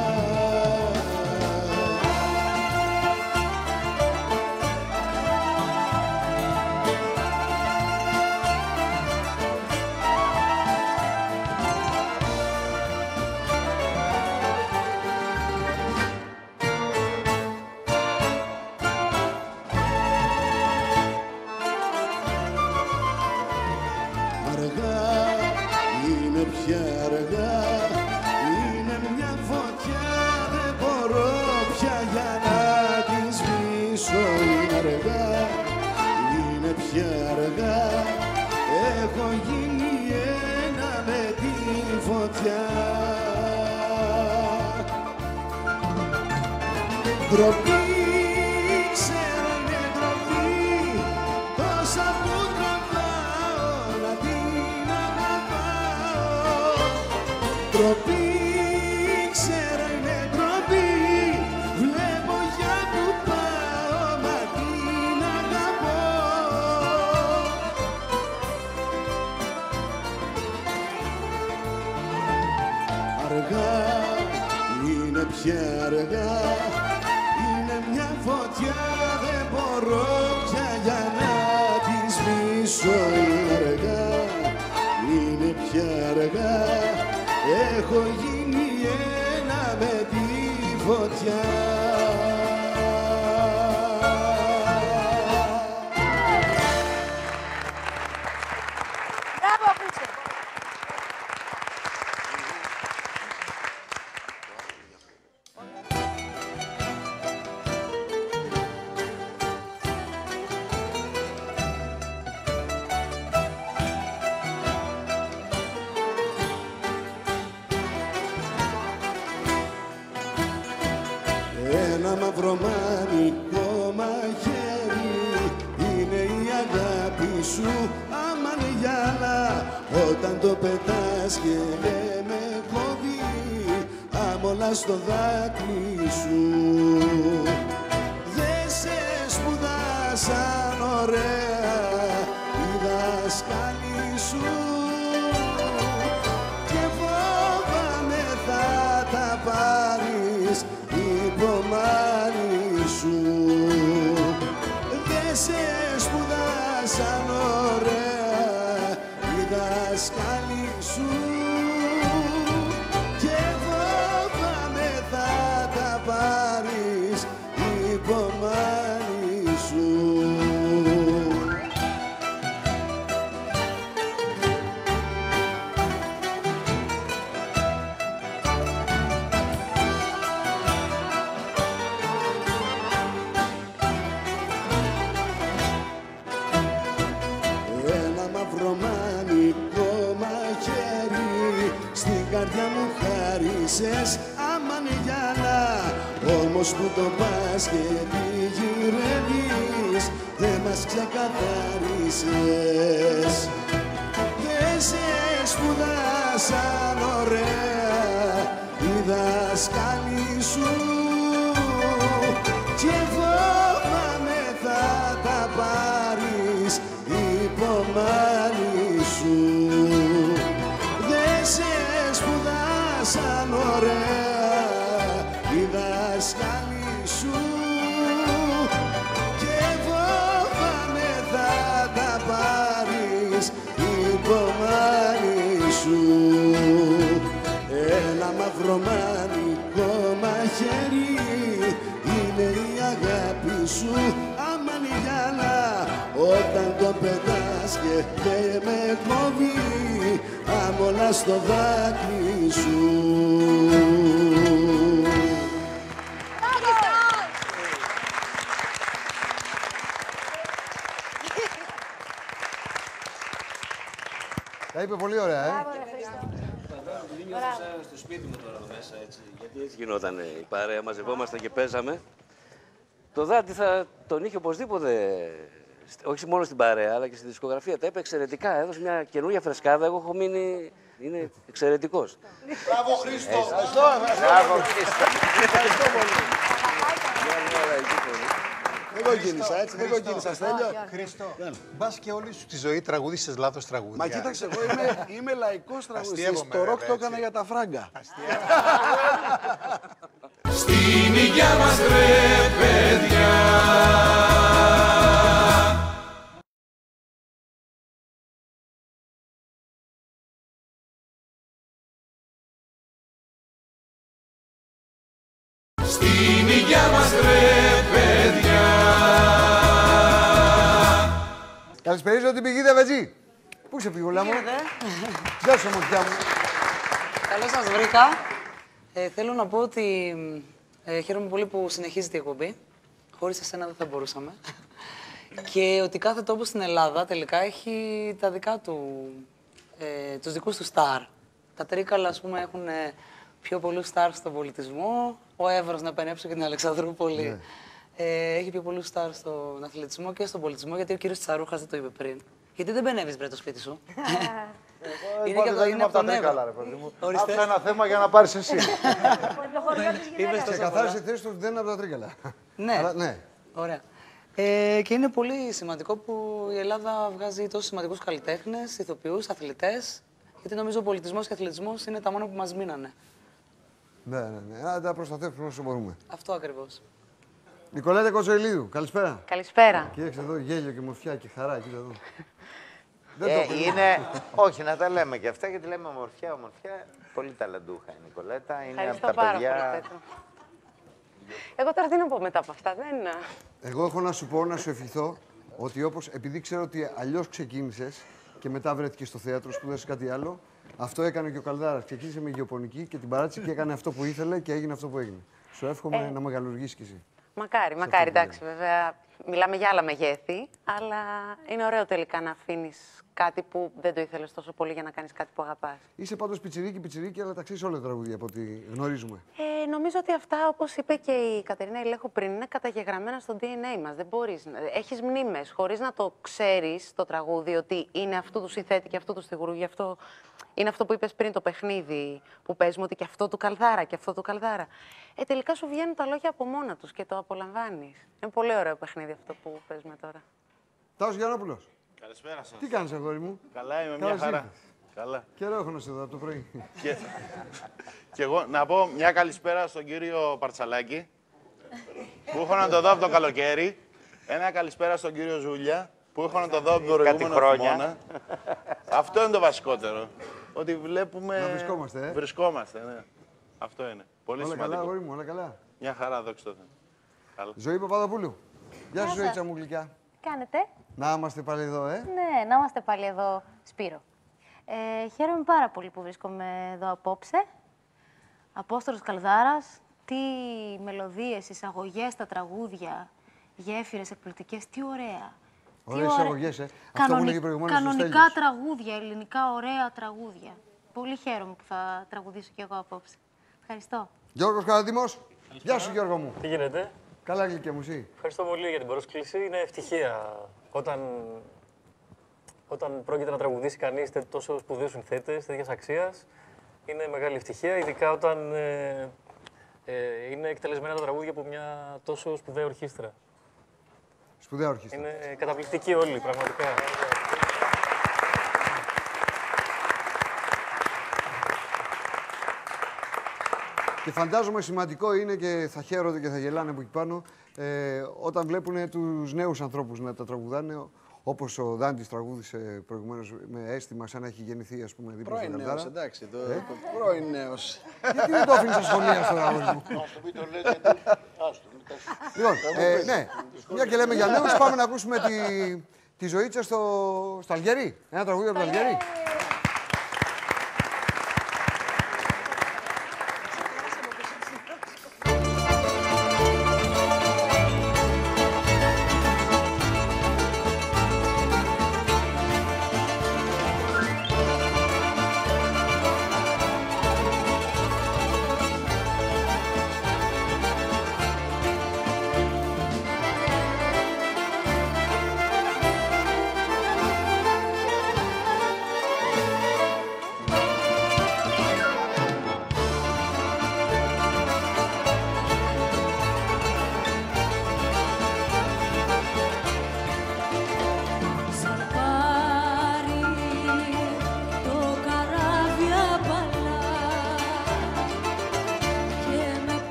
Άμολα στο δάκρυ σου Τα είπε πολύ ωραία, ε. στο σπίτι μου τώρα εδώ μέσα, έτσι. Γιατί έτσι γινόταν η παρέα. Μαζευόμασταν και παίζαμε. Το Δάντη θα τον είχε οπωσδήποτε, όχι μόνο στην παρέα, αλλά και στη δισκογραφία. Τα είπε εξαιρετικά. Έδωσε μια καινούργια φρεσκάδα. Εγώ έχω μείνει. Είναι εξαιρετικός. Μπράβο Χρήστο. Ευχαριστώ. Μπράβο Χρήστο. Ευχαριστώ πολύ. Δεν το κίνησα, έτσι. Δεν το κίνησα, Στέλιο. Χρήστο, μπας και όλη σου τη ζωή τραγούδησε λάθος τραγούδια. Μα κοίταξε, εγώ είμαι, είμαι λαϊκός τραγουδιστής. Αστείευομαι, Το ροκ βέβαια, το έτσι. έκανα για τα φράγκα. Στην υγειά μας ρε παιδιά Καλησπέριζω την πηγή Βετζή. Πού είσαι πηγούλα μου; Γεια σου μορφιά μου. Καλώς σας βρήκα. Ε, θέλω να πω ότι ε, χαίρομαι πολύ που συνεχίζεται η εκπομπή. Χωρίς εσένα δεν θα μπορούσαμε. Και ότι κάθε τόπος στην Ελλάδα τελικά έχει τα δικά του, ε, τους δικούς του στάρ. Τα Τρίκαλα, ας πούμε, έχουν ε, πιο πολλούς στάρ στον πολιτισμό. Ο Εύρος, να επενέψω και την Αλεξανδρούπολη, Ναι. Ε, έχει πιο πολλούς στάρ στον αθλητισμό και στον πολιτισμό, γιατί ο κύριος Τσαρούχας δεν το είπε πριν. Γιατί δεν μπενεύεις μπρε το σπίτι σου. Είναι και αυτό, είναι από τον Εύρο. Τρίκαλα, ρε παιδί μου. Ορίστε. Άφησα ένα θέμα για να πάρεις εσύ. Και καθάρισε τη θέση τους δεν είναι από τα τρίκαλα. Ναι. Αλλά, ναι. Ωραία. Ε, και είναι πολύ σημαντικό που η Ελλάδα βγάζει τόσο σημαντικούς καλλιτέχνες, ηθοποιούς, αθλητές. Γιατί νομίζω ο πολιτισμός και ο αθλητισμός είναι τα μόνα που μας μείνανε. Ναι, ναι, ναι. Να τα προστατεύουμε όσο μπορούμε. Αυτό ακριβώς. Νικολέτα Κοτσοηλίδου, καλησπέρα. Καλησπέρα. Κοίταξε εδώ γέλιο και μορφιά και χαρά, κοίτα εδώ. Δεν Ε, το περίμενα. είναι... Όχι, να τα λέμε και αυτά, γιατί λέμε ομορφιά, ομορφιά. Πολύ ταλαντούχα η Νικολέτα. Είναι Ευχαριστώ από τα πάρα παιδιά... πολύ, Πέτρο. Εγώ τώρα τι να πω μετά από αυτά, δεν... Εγώ έχω να σου πω, να σου ευχηθώ, ότι όπως, επειδή ξέρω ότι αλλιώς ξεκίνησες και μετά βρέθηκες στο θέατρο, σπούδασες κάτι άλλο, αυτό έκανε και ο Καλδάρας. Ξεκίνησε με γεωπονική και την παράτησε και έκανε αυτό που ήθελε και έγινε αυτό που έγινε. Σου εύχομαι Ε. να μεγαλουργήσεις κι εσύ. Μακάρι, μακάρι, εντάξει, βέβαια. Μιλάμε για άλλα μεγέθη, αλλά είναι ωραίο τελικά να αφήνεις κάτι που δεν το ήθελες τόσο πολύ για να κάνεις κάτι που αγαπάς; Είσαι πάντως πιτσιρίκι, πιτσιρίκι, αλλά τα ξέρεις όλα τα τραγούδια από ό,τι γνωρίζουμε. Ε, νομίζω ότι αυτά, όπως είπε και η Κατερίνα Ηλέχο πριν, είναι καταγεγραμμένα στο DNA μας. Δεν μπορείς. Έχεις μνήμες χωρίς να το ξέρεις το τραγούδι ότι είναι αυτού του συνθέτη και αυτού του στιχουργού. Γι' αυτό είναι αυτό που είπες πριν, το παιχνίδι που παίζουμε, ότι και αυτό του καλδάρα και αυτό του καλδάρα. Ε, τελικά σου βγαίνουν τα λόγια από μόνα τους και το απολαμβάνεις. Είναι πολύ ωραίο παιχνίδι αυτό που παίζουμε τώρα. Τάσος Γιαννόπουλος. Καλησπέρα σας. Τι κάνεις, αγόρι μου; Καλά είμαι, μια Καλώς χαρά. ήρθες. Καλά. Καιρό έχω να σε δω από το πρωί. Και... και εγώ να πω μια καλησπέρα στον κύριο Παρτσαλάκη, που έχω να το δω από το καλοκαίρι. Ένα καλησπέρα στον κύριο Ζούλια, που έχω να το δω από το προηγούμενο χρόνια. χειμώνα. Αυτό είναι το βασικότερο. Ότι βλέπουμε... Να βρισκόμαστε, ε. Βρισκόμαστε, ναι. Αυτό είναι. Πολύ όλα σημαντικό. καλά, αγόρι μου, όλα καλά. Μια χαρά, δόξα τω Θεώ. Καλά. Ζωή Παπαδοπούλου. Γεια σου, Γεια Ζωήτσα σας. μου γλυκιά. Κάνετε. Να είμαστε πάλι εδώ, ε. Ναι, να είμαστε πάλι εδώ, Σπύρο. Ε, χαίρομαι πάρα πολύ που βρίσκομαι εδώ απόψε. Απόστολος Καλδάρας, τι μελωδίες, εισαγωγές στα τραγούδια, γέφυρες εκπληκτικές, τι ωραία. Τι Ωραίες ωραία. εισαγωγές, ε. Αυτό που έλεγε προηγουμένως ο Κανονικά Στέλιος. τραγούδια, ελληνικά ωραία τραγούδια. Πολύ χαίρομαι που θα τραγουδήσω κι εγώ απόψε. Ευχαριστώ. Γιώργος Καραδίμος. Γεια σου, Γιώργο μου. Τι γίνεται; Καλά, γλυκιά μου, εσύ. Ευχαριστώ πολύ για την πρόσκληση. Είναι ευτυχία όταν, όταν πρόκειται να τραγουδήσει κανείς τε- τόσο σπουδαίους συνθέτες, τέτοιας αξίας. Είναι μεγάλη ευτυχία, ειδικά όταν ε, ε, είναι εκτελεσμένα τα τραγούδια από μια τόσο σπουδαία ορχήστρα. Σπουδαία ορχήστρα. Είναι καταπληκτικοί όλοι, πραγματικά. Και φαντάζομαι σημαντικό είναι και θα χαίρονται και θα γελάνε από εκεί πάνω ε, όταν βλέπουν τους νέους ανθρώπους να τα τραγουδάνε όπως ο Δάντης τραγούδισε προηγουμένως με αίσθημα σαν να έχει γεννηθεί ας πούμε δίπλα Πρώην στον νέος, Καλδάρα. εντάξει. Το, Ε; το πρώην νέος. Γιατί δεν το αφήνεις στα σχολεία στο αγόρι μου; Λοιπόν, ε, ναι, μια και λέμε για νέους, πάμε να ακούσουμε τη, τη ζωήτσα στο, στο Αλγερί. Ένα τραγούδι από το Αλγερί.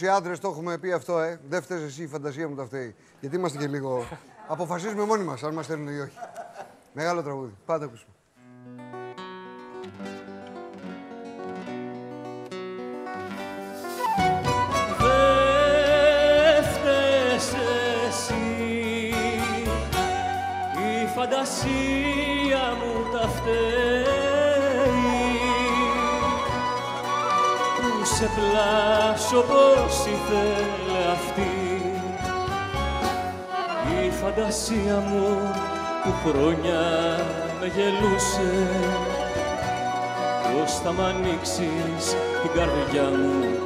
Οι άντρες, το έχουμε πει αυτό, ε. Δεν φταίει εσύ η φαντασία μου τα φταίει. Γιατί είμαστε και λίγο. Αποφασίζουμε μόνοι μας αν μας θέλουν ή όχι. Μεγάλο τραγούδι. Πάντα ακούσουμε. που χρόνια με γελούσε. Πώς θα μ' ανοίξεις την καρδιά μου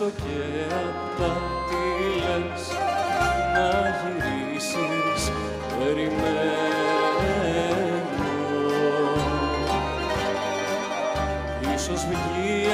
έστω και απατήλες να γυρίσεις περιμένω. Ίσως βγει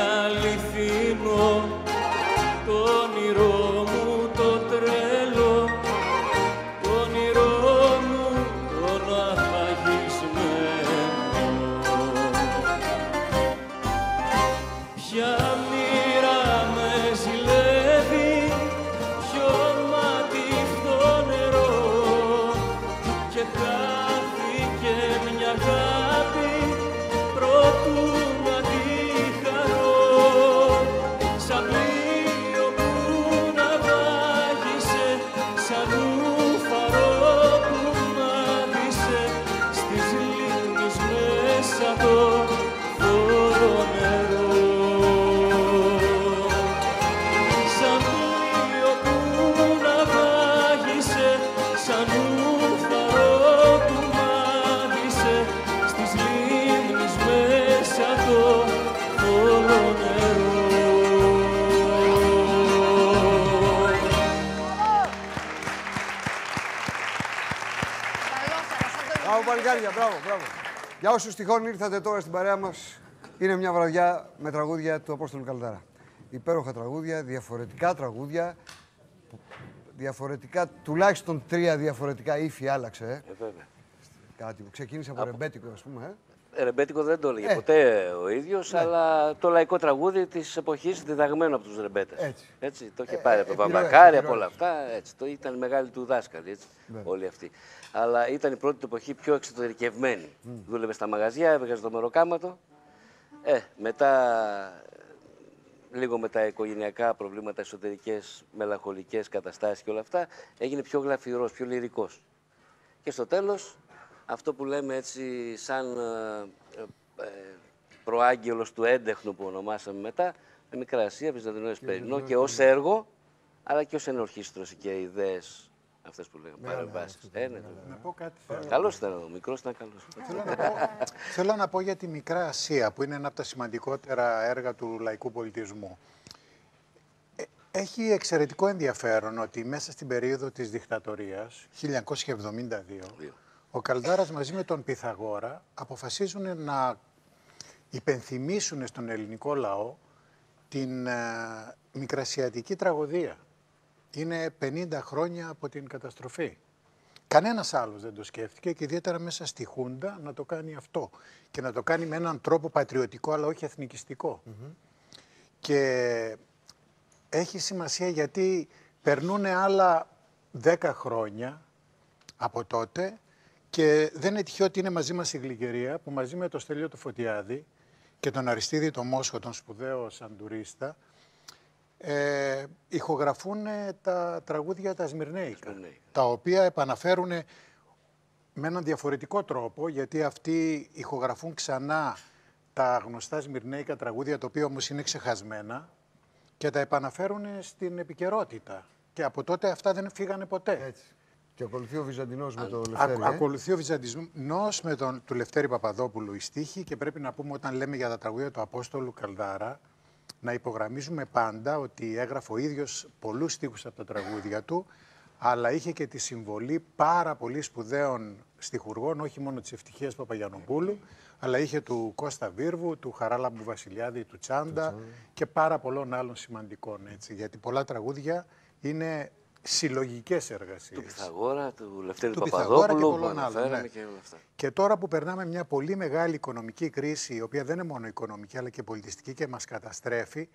όσους τυχόν ήρθατε τώρα στην παρέα μας, είναι μια βραδιά με τραγούδια του Απόστολου Καλδάρα. Υπέροχα τραγούδια, διαφορετικά τραγούδια. Διαφορετικά, τουλάχιστον τρία διαφορετικά ύφη άλλαξε. Ε. Ε, βέβαια. Κάτι που ξεκίνησε από, ρεμπέτικο, ας πούμε. Ε. Ε, Ρεμπέτικο δεν το έλεγε Ε. ποτέ ο ίδιος, Ναι. αλλά το λαϊκό τραγούδι της εποχής διδαγμένο από τους ρεμπέτες. Έτσι. το είχε Ε, πάρει ε, από τον επιρροές, Βαμβακάρη, από επιρροές. όλα αυτά. Έτσι, το ήταν μεγάλη του δάσκαλη, έτσι, Βέβαια. όλοι αυτοί. Αλλά ήταν η πρώτη του εποχή πιο εξωτερικευμένη. Δούλευε στα μαγαζιά, έβγαζε το μεροκάματο. Ε, μετά, λίγο με τα οικογενειακά προβλήματα, εσωτερικές, μελαγχολικές καταστάσεις και όλα αυτά, έγινε πιο γλαφυρός, πιο λυρικός. Και στο τέλος, αυτό που λέμε έτσι σαν ε, ε, προάγγελος του έντεχνου που ονομάσαμε μετά, με Μικρά Ασία, Βυζαντινό Εσπερινό και ως έργο, αλλά και ως ενορχήστρωση και ιδέες αυτές που λέγαμε, Μεγάλα παρεμβάσεις. αυτά, Ε, ναι, Να πω κάτι. Καλός ήταν ο μικρός, ήταν καλός. Θέλω να, πω, θέλω να πω για τη Μικρά Ασία, που είναι ένα από τα σημαντικότερα έργα του λαϊκού πολιτισμού. Ε, Έχει εξαιρετικό ενδιαφέρον ότι μέσα στην περίοδο της δικτατορίας, 1972, ο Καλδάρας μαζί με τον Πυθαγόρα αποφασίζουν να υπενθυμίσουν στον ελληνικό λαό την ε, μικρασιατική τραγωδία. Είναι 50 χρόνια από την καταστροφή. Κανένας άλλος δεν το σκέφτηκε και ιδιαίτερα μέσα στη Χούντα να το κάνει αυτό. Και να το κάνει με έναν τρόπο πατριωτικό αλλά όχι εθνικιστικό. Και έχει σημασία γιατί περνούν άλλα 10 χρόνια από τότε και δεν είναι τυχαίο ότι είναι μαζί μας η Γλυκερία που μαζί με το Στέλιο το Φωτιάδη και τον Αριστίδη το Μόσχο, τον σπουδαίο σαντουρίστα, ε, ηχογραφούν τα τραγούδια τα Σμυρνέικα, τα οποία επαναφέρουν με έναν διαφορετικό τρόπο, γιατί αυτοί ηχογραφούν ξανά τα γνωστά σμυρνέικα τραγούδια, τα οποία όμως είναι ξεχασμένα και τα επαναφέρουν στην επικαιρότητα. Και από τότε αυτά δεν φύγανε ποτέ. Έτσι. Και ακολουθεί ο Βυζαντινός με το Α- Λευτέρη. ε. ακολουθεί ο Βυζαντινός με τον του Λευτέρη Παπαδόπουλου η στίχη και πρέπει να πούμε όταν λέμε για τα τραγούδια του Απόστολου Καλδάρα να υπογραμμίζουμε πάντα ότι έγραφε ο ίδιος πολλούς στίχους από τα τραγούδια του αλλά είχε και τη συμβολή πάρα πολύ σπουδαίων στιχουργών, όχι μόνο της Ευτυχίας Παπαγιανοπούλου, αλλά είχε του Κώστα Βίρβου, του Χαράλαμπου Βασιλιάδη, του Τσάντα και πάρα πολλών άλλων σημαντικών. Έτσι, γιατί πολλά τραγούδια είναι συλλογικές εργασίες. Του Πιθαγόρα, του Λευτέρη Του του Πιθαγόρα και Παπαδόπουλου, που πολλών άλλων, αναφέραμε ναι. και όλα αυτά. Και τώρα που περνάμε μια πολύ μεγάλη οικονομική κρίση, η οποία δεν είναι μόνο οικονομική αλλά και πολιτιστική και μας καταστρέφει,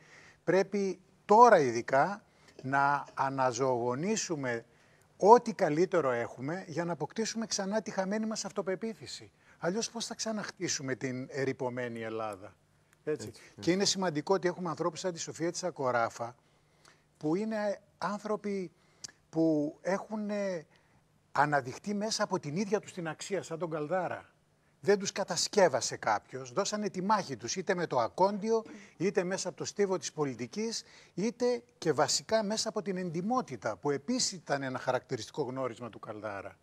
πρέπει τώρα ειδικά να αναζωογονήσουμε ό,τι καλύτερο έχουμε για να αποκτήσουμε ξανά τη χαμένη μας αυτοπεποίθηση. Αλλιώς πώς θα ξαναχτίσουμε την ερυπωμένη Ελλάδα. Έτσι. Και είναι σημαντικό ότι έχουμε ανθρώπους σαν τη Σοφία της Ακοράφα, που είναι άνθρωποι που έχουν ε, αναδειχτεί μέσα από την ίδια τους την αξία, σαν τον Καλδάρα. Δεν τους κατασκεύασε κάποιος, δώσανε τη μάχη τους, είτε με το ακόντιο, είτε μέσα από το στίβο της πολιτικής, είτε και βασικά μέσα από την εντιμότητα, που επίσης ήταν ένα χαρακτηριστικό γνώρισμα του Καλδάρα.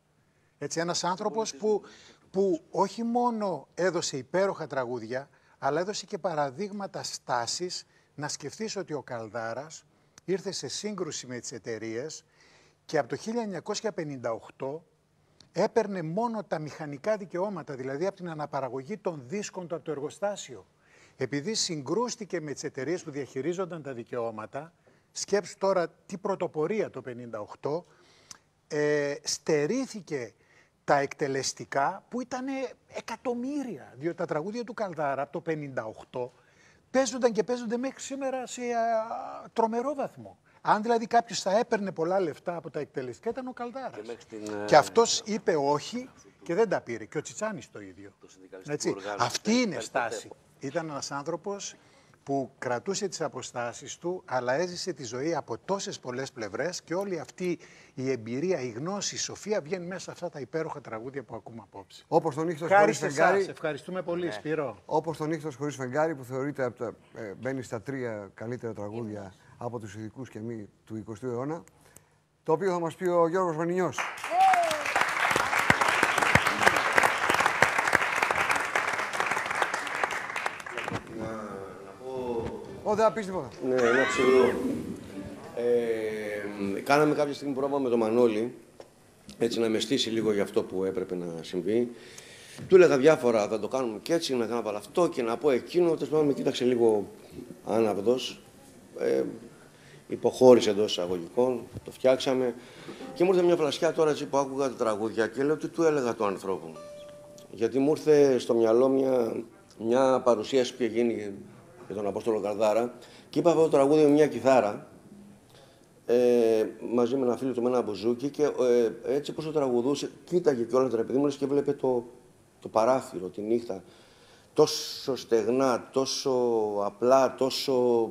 Έτσι, ένας άνθρωπος που, που όχι μόνο έδωσε υπέροχα τραγούδια, αλλά έδωσε και παραδείγματα στάσης να σκεφτείς ότι ο Καλδάρας ήρθε σε σύγκρουση με τις εταιρείες και από το 1958 έπαιρνε μόνο τα μηχανικά δικαιώματα, δηλαδή από την αναπαραγωγή των δίσκων του από το εργοστάσιο. Επειδή συγκρούστηκε με τις εταιρείες που διαχειρίζονταν τα δικαιώματα, σκέψου τώρα τι πρωτοπορία το 1958, ε, στερήθηκε τα εκτελεστικά που ήταν εκατομμύρια. Διότι τα τραγούδια του Καλδάρα από το 58 παίζονταν και παίζονται μέχρι σήμερα σε α, τρομερό βαθμό. Αν δηλαδή κάποιος θα έπαιρνε πολλά λεφτά από τα εκτελεστικά ήταν ο Καλδάρας. Και, μέχρι την, ε, Και αυτός είπε όχι και δεν τα πήρε. Και ο Τσιτσάνης το ίδιο. Έτσι. οργάνωση. Αυτή είναι Κάτι στάση. Ήταν ένας άνθρωπος που κρατούσε τις αποστάσεις του, αλλά έζησε τη ζωή από τόσες πολλές πλευρές και όλη αυτή η εμπειρία, η γνώση, η σοφία βγαίνει μέσα σε αυτά τα υπέροχα τραγούδια που ακούμε απόψε. Όπως τον ήχτος Χάρη χωρίς σε φεγγάρι. εσάς. Ευχαριστούμε πολύ, Σπύρο. Όπως τον ήχτος χωρίς φεγγάρι που θεωρείται από τα, ε, μπαίνει στα τρία καλύτερα τραγούδια από τους ειδικούς και μη του 20ου αιώνα. Το οποίο θα μας πει ο Γιώργος Βανινιός. Ω, δεν θα πεις τίποτα. Ναι, ένα ψηλό. Ε, κάναμε κάποια στιγμή πρόβα με τον Μανώλη, έτσι να με στήσει λίγο για αυτό που έπρεπε να συμβεί. Του έλεγα διάφορα, θα το κάνουμε και έτσι, να κάνω από αυτό και να πω εκείνο. Τέλος πάντων, με κοίταξε λίγο άναυδος. Ε, υποχώρησε εντός εισαγωγικών, το φτιάξαμε. Και μου ήρθε μια φλασιά τώρα έτσι που άκουγα τα τραγούδια και λέω τι του έλεγα του ανθρώπου. Γιατί μου ήρθε στο μυαλό μια, μια παρουσίαση που είχε γίνει για τον Απόστολο Καρδάρα και είπα αυτό το τραγούδι με μια κιθάρα ε, μαζί με ένα φίλο του με ένα μπουζούκι και ε, έτσι όπως το τραγουδούσε κοίταγε και όλα τα παιδί μου λες και βλέπε το, το παράθυρο, τη νύχτα τόσο στεγνά, τόσο απλά, τόσο...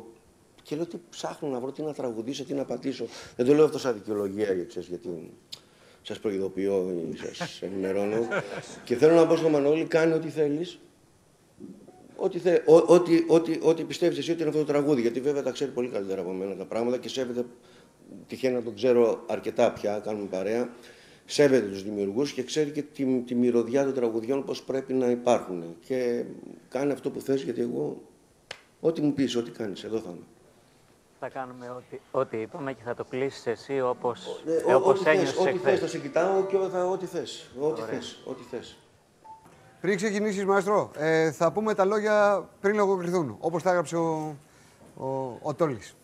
Και λέω τι ψάχνω να βρω, τι να τραγουδήσω, τι να πατήσω. Δεν το λέω αυτό σαν δικαιολογία, γιατί, ξέρεις, γιατί σας προειδοποιώ ή σας ενημερώνω. και θέλω να πω στο Μανώλη, κάνει ό,τι θέλεις, Ό,τι, θε, ό, ό,τι, ό,τι, ό,τι πιστεύεις εσύ ότι είναι αυτό το τραγούδι, γιατί βέβαια τα ξέρει πολύ καλύτερα από μένα τα πράγματα και σέβεται, τυχαίνει να τον ξέρω αρκετά πια, κάνουμε παρέα, σέβεται τους δημιουργούς και ξέρει και τη, τη μυρωδιά των τραγουδιών πώς πρέπει να υπάρχουν. Και κάνει αυτό που θες, γιατί εγώ, ό,τι μου πεις, ό,τι κάνεις, εδώ θα είμαι. Θα κάνουμε ό,τι, ό,τι είπαμε και θα το κλείσεις εσύ όπως, Ε, ε, ό- όπως ό,τι θες, ένιωσες ό,τι εχθές. θες, θα σε κοιτάω και θα, ό,τι θες, ό,τι Ωραία. θες, ό,τι θες. Πριν ξεκινήσεις, Μαέστρο, ε, θα πούμε τα λόγια πριν λογοκριθούν, όπως τα έγραψε ο, ο, ο Τόλης.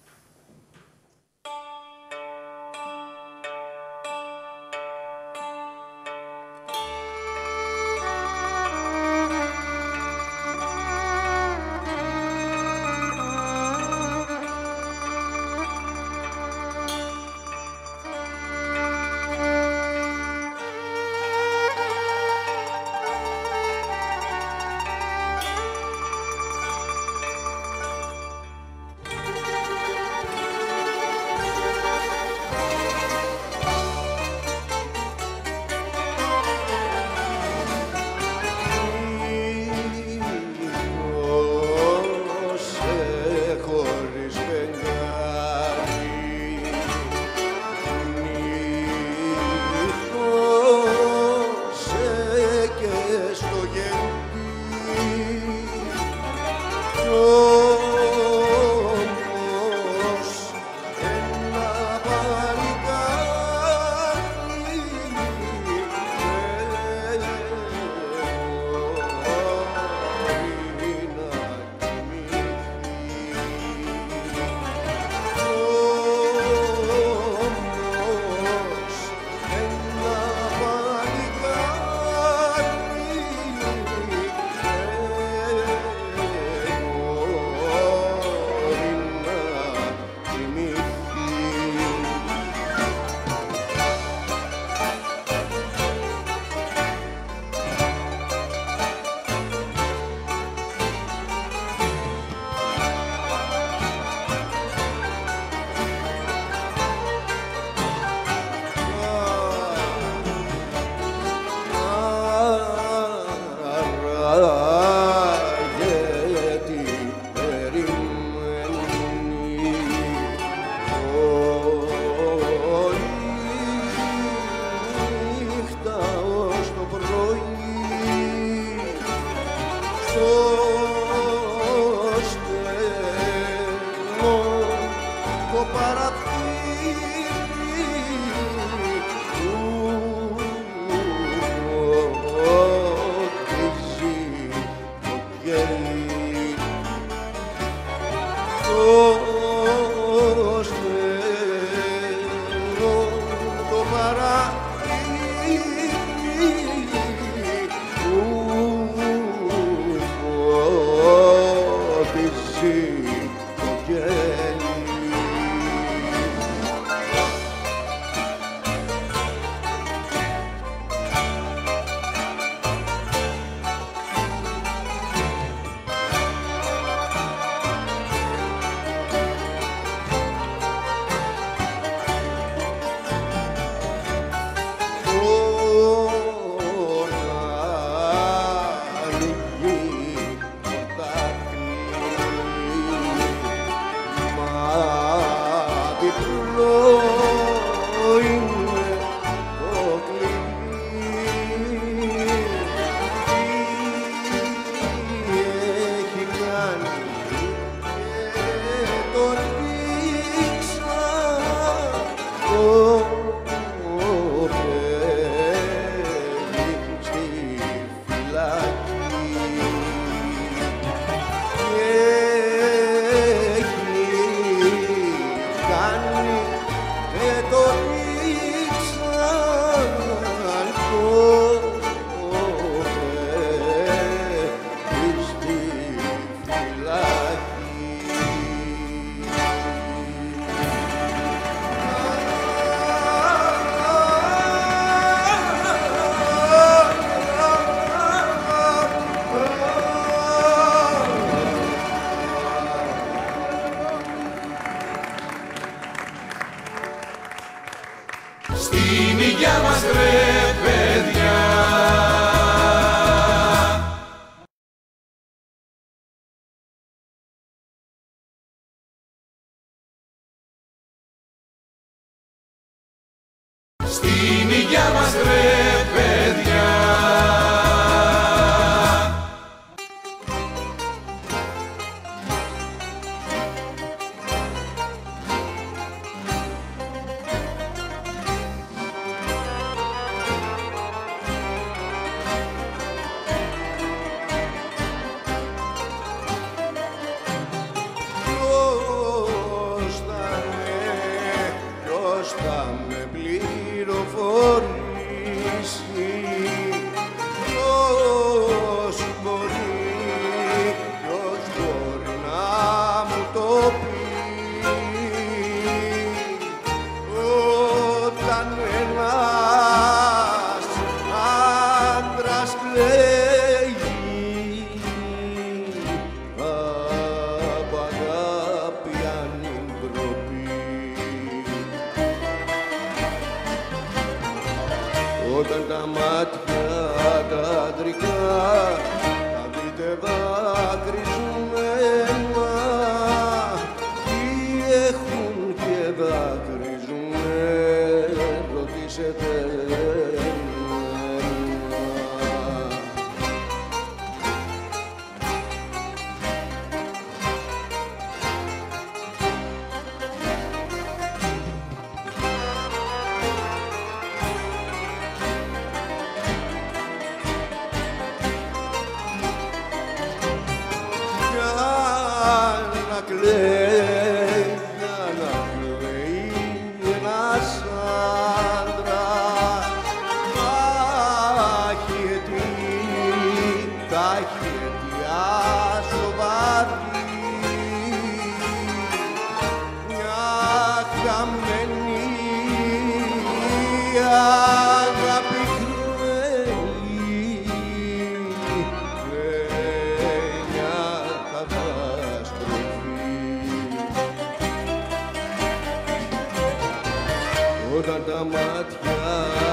Όταν τα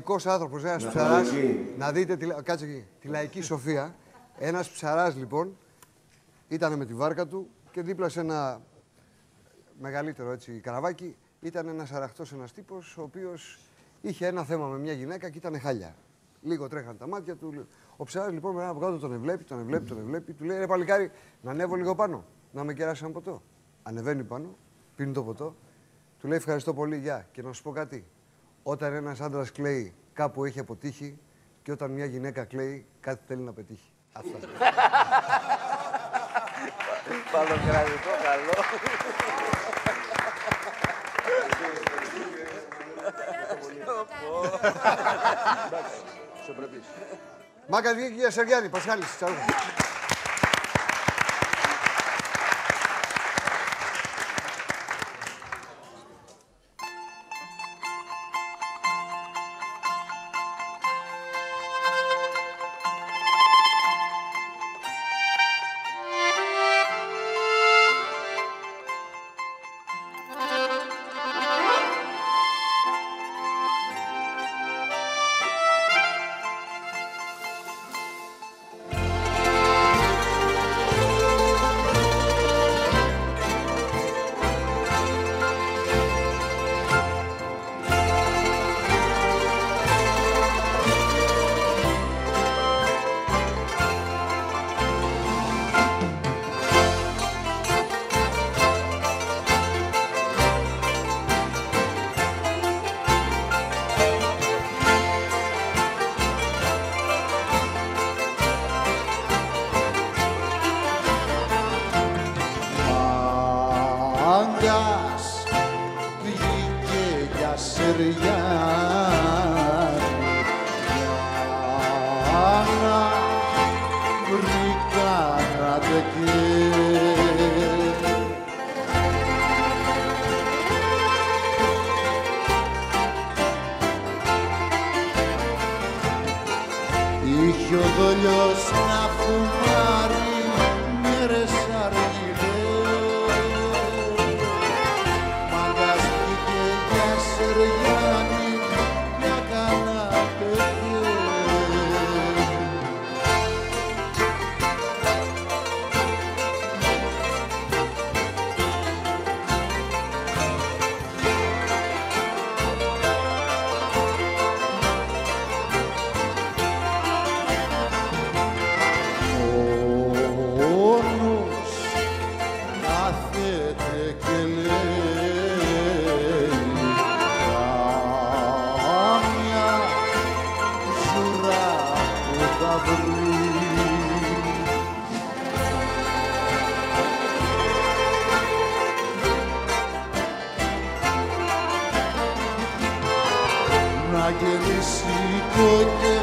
λαϊκός άνθρωπος, ένας Να ψαράς, πάμε εκεί. να δείτε, τη, λα- κάτσε εκεί, τη λαϊκή σοφία. Ένας ψαράς λοιπόν, ήταν με τη βάρκα του και δίπλα σε ένα μεγαλύτερο έτσι καραβάκι ήταν ένας αραχτός ένας τύπος ο οποίος είχε ένα θέμα με μια γυναίκα και ήταν χάλια. Λίγο τρέχαν τα μάτια του. Ο ψαράς λοιπόν με ένα από κάτω τον εβλέπει, τον εβλέπει, τον εβλέπει. Του λέει ρε παλικάρι, να ανέβω λίγο πάνω, να με κεράσει ένα ποτό. Ανεβαίνει πάνω, πίνει το ποτό, του λέει ευχαριστώ πολύ, γεια. Και να σου πω κάτι. Όταν ένας άντρας κλαίει, κάπου έχει αποτύχει και όταν μια γυναίκα κλαίει, κάτι θέλει να πετύχει. Αυτά. Παλοκρατικό καλό. Μάκα βγήκε για Σεργιάννη, Πασχάλης, τσαου. forget.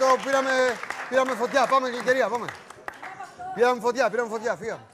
το πήραμε, φωτιά. Πάμε, γλυκερία, πάμε. Πήραμε φωτιά, πήραμε φωτιά, φύγαμε.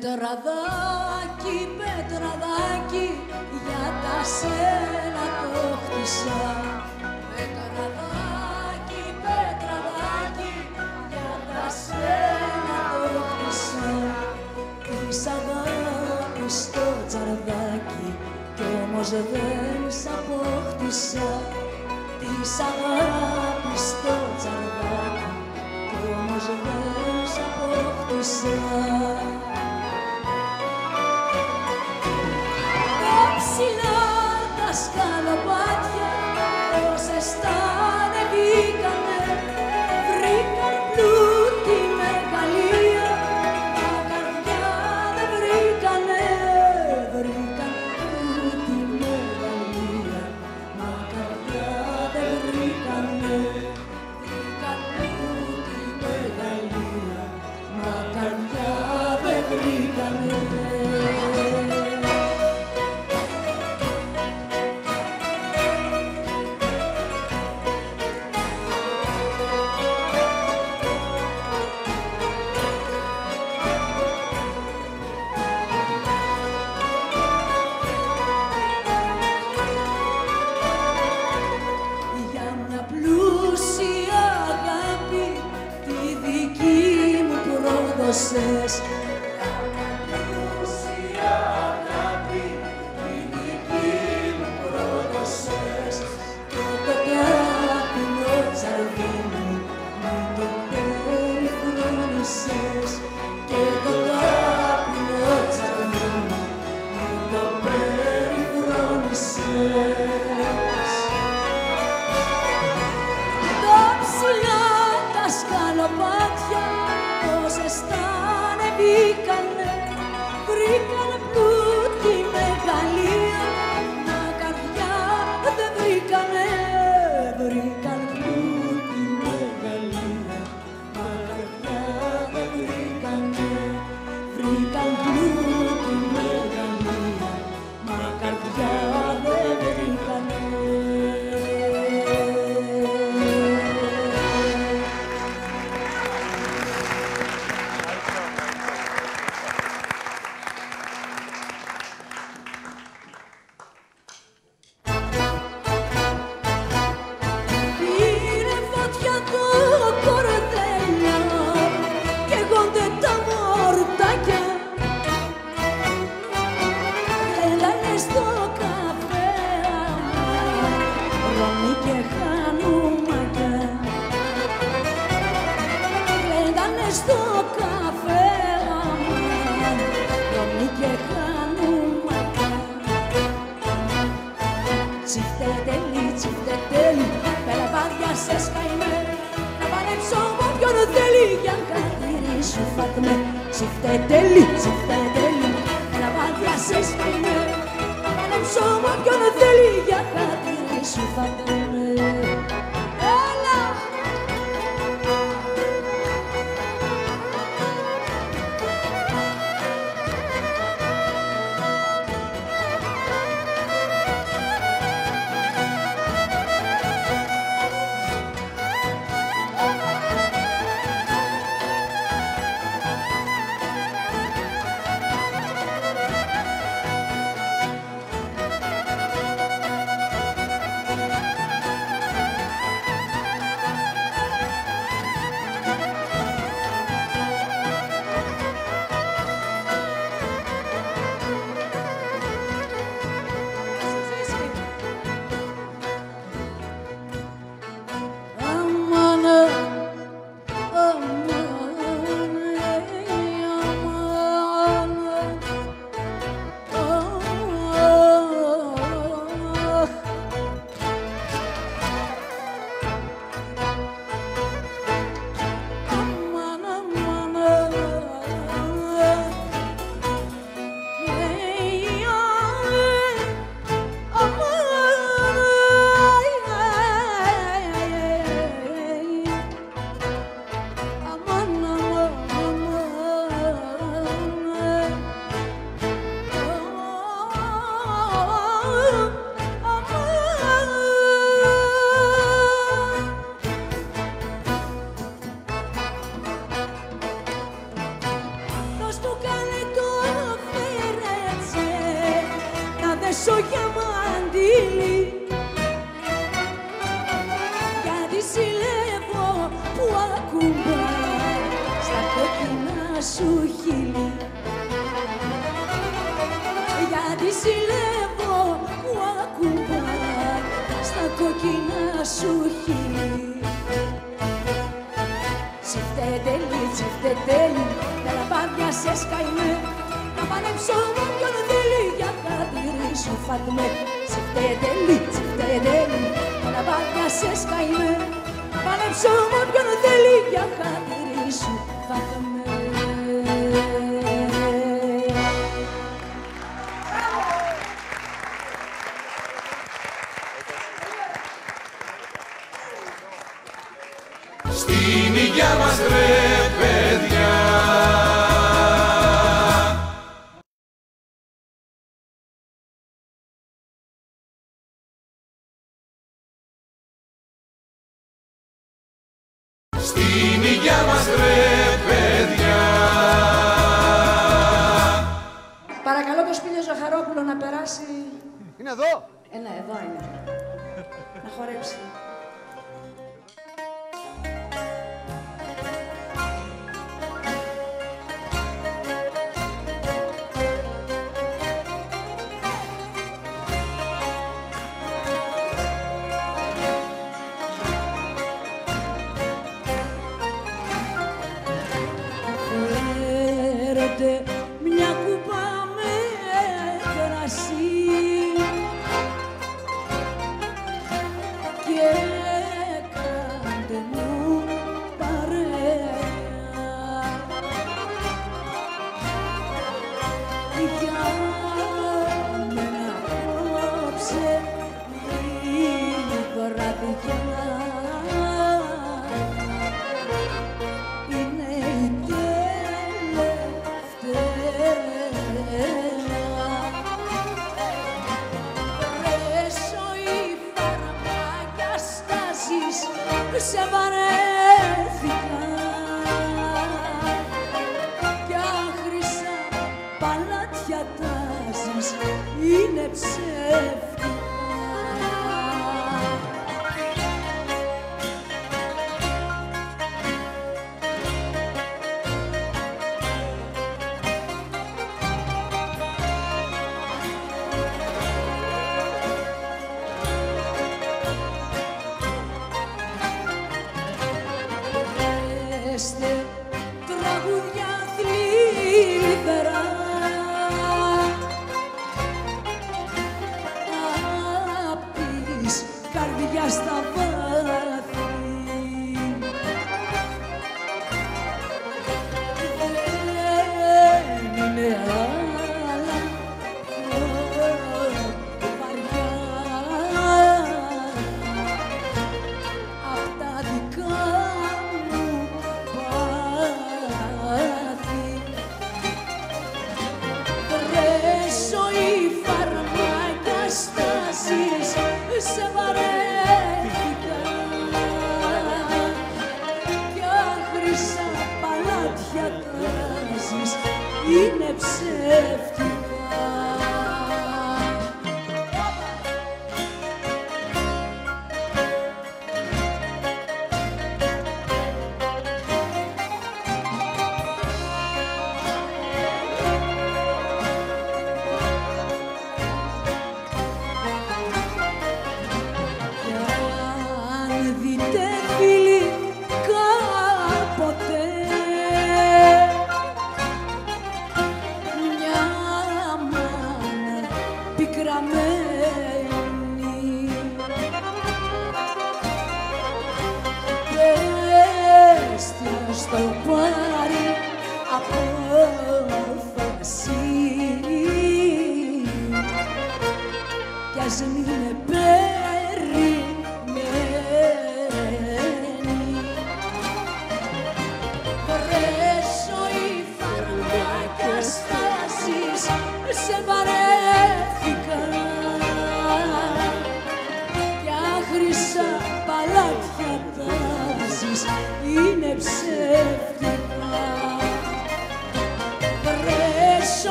Πετραδάκι, πετραδάκι, για τα σένα το χτίσα. Πετραδάκι, πετραδάκι, για τα σένα το χτίσα. Κρύσα δάκρυ στο τσαρδάκι, κι όμως δεν σ' απόκτησα. Της αγάπης στο τσαρδάκι, κι όμως δεν σ' ψηλά τα σκαλοπάτια όσες τα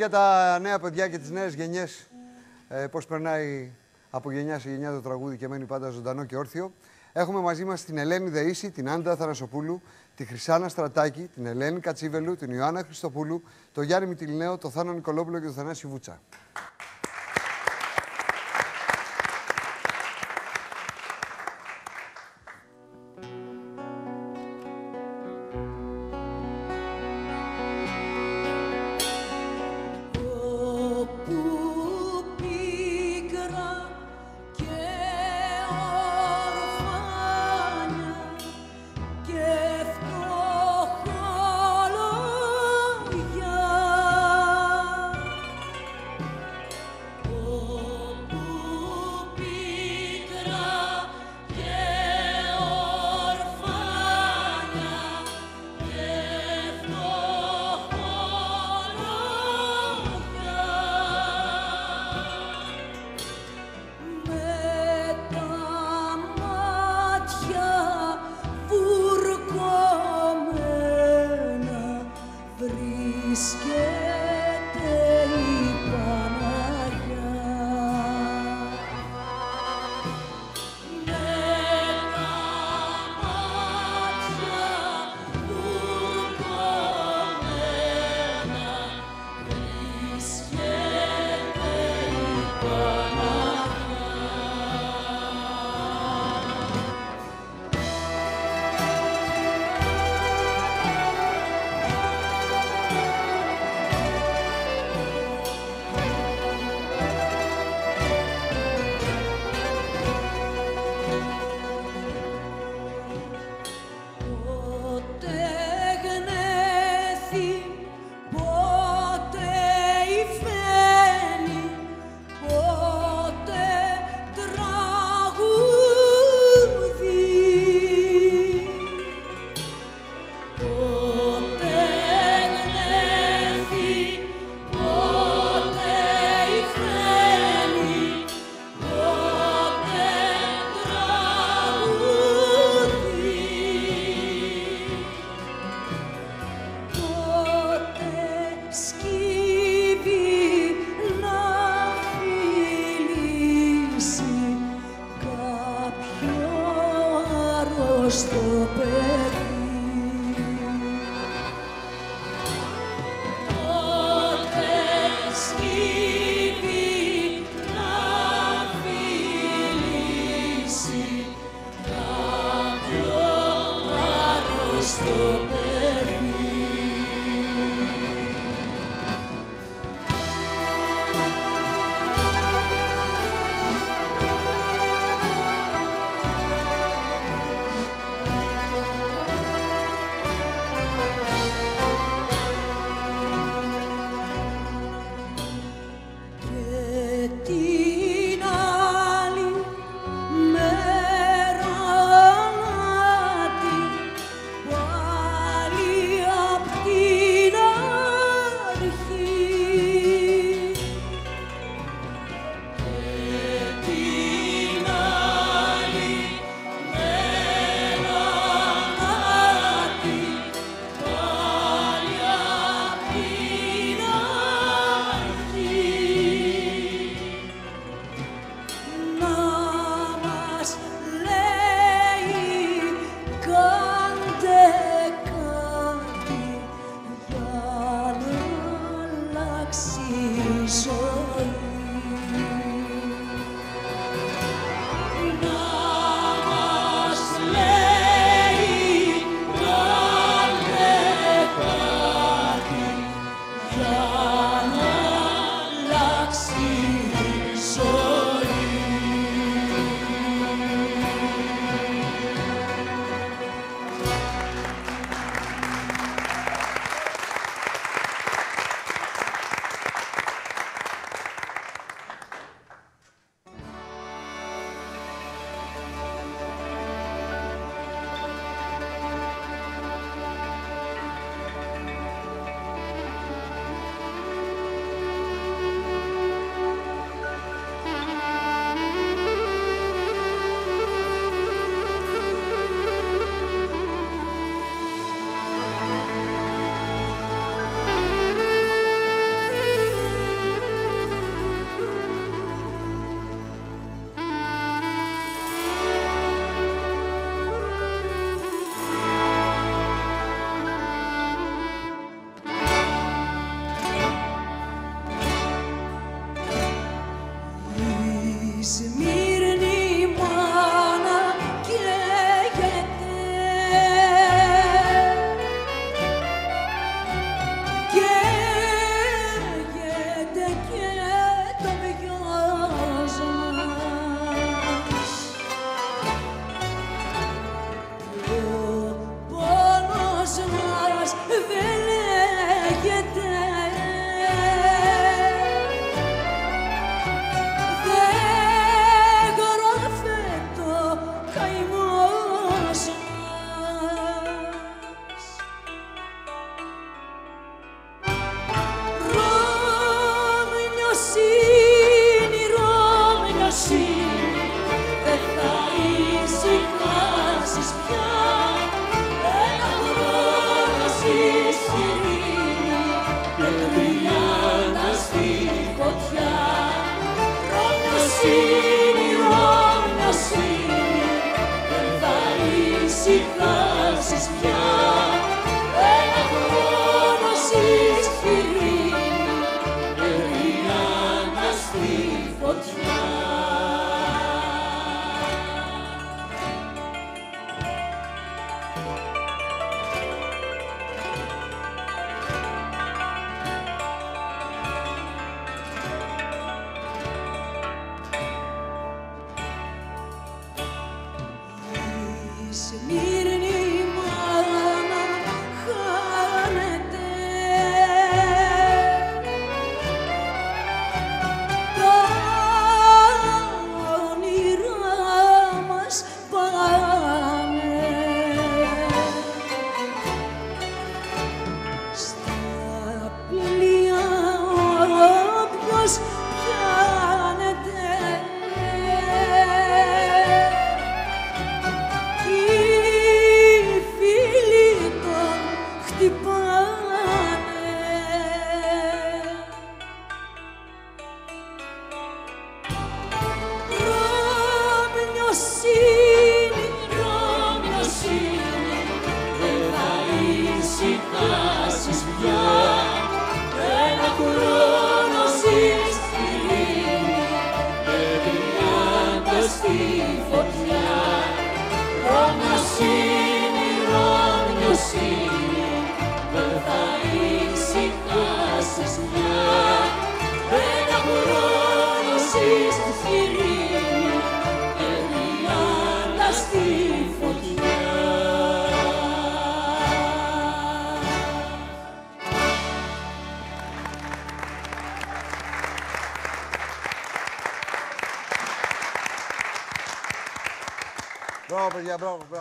για τα νέα παιδιά και τις νέες γενιές, ε, πώς περνάει από γενιά σε γενιά το τραγούδι και μένει πάντα ζωντανό και όρθιο. Έχουμε μαζί μας την Ελένη Δεΐση, την Άντα Θανασοπούλου, τη Χρυσάνα Στρατάκη, την Ελένη Κατσίβελου, την Ιωάννα Χριστοπούλου, τον Γιάννη Μητυλινέο, τον Θάνο Νικολόπουλο και τον Θανάση Βούτσα.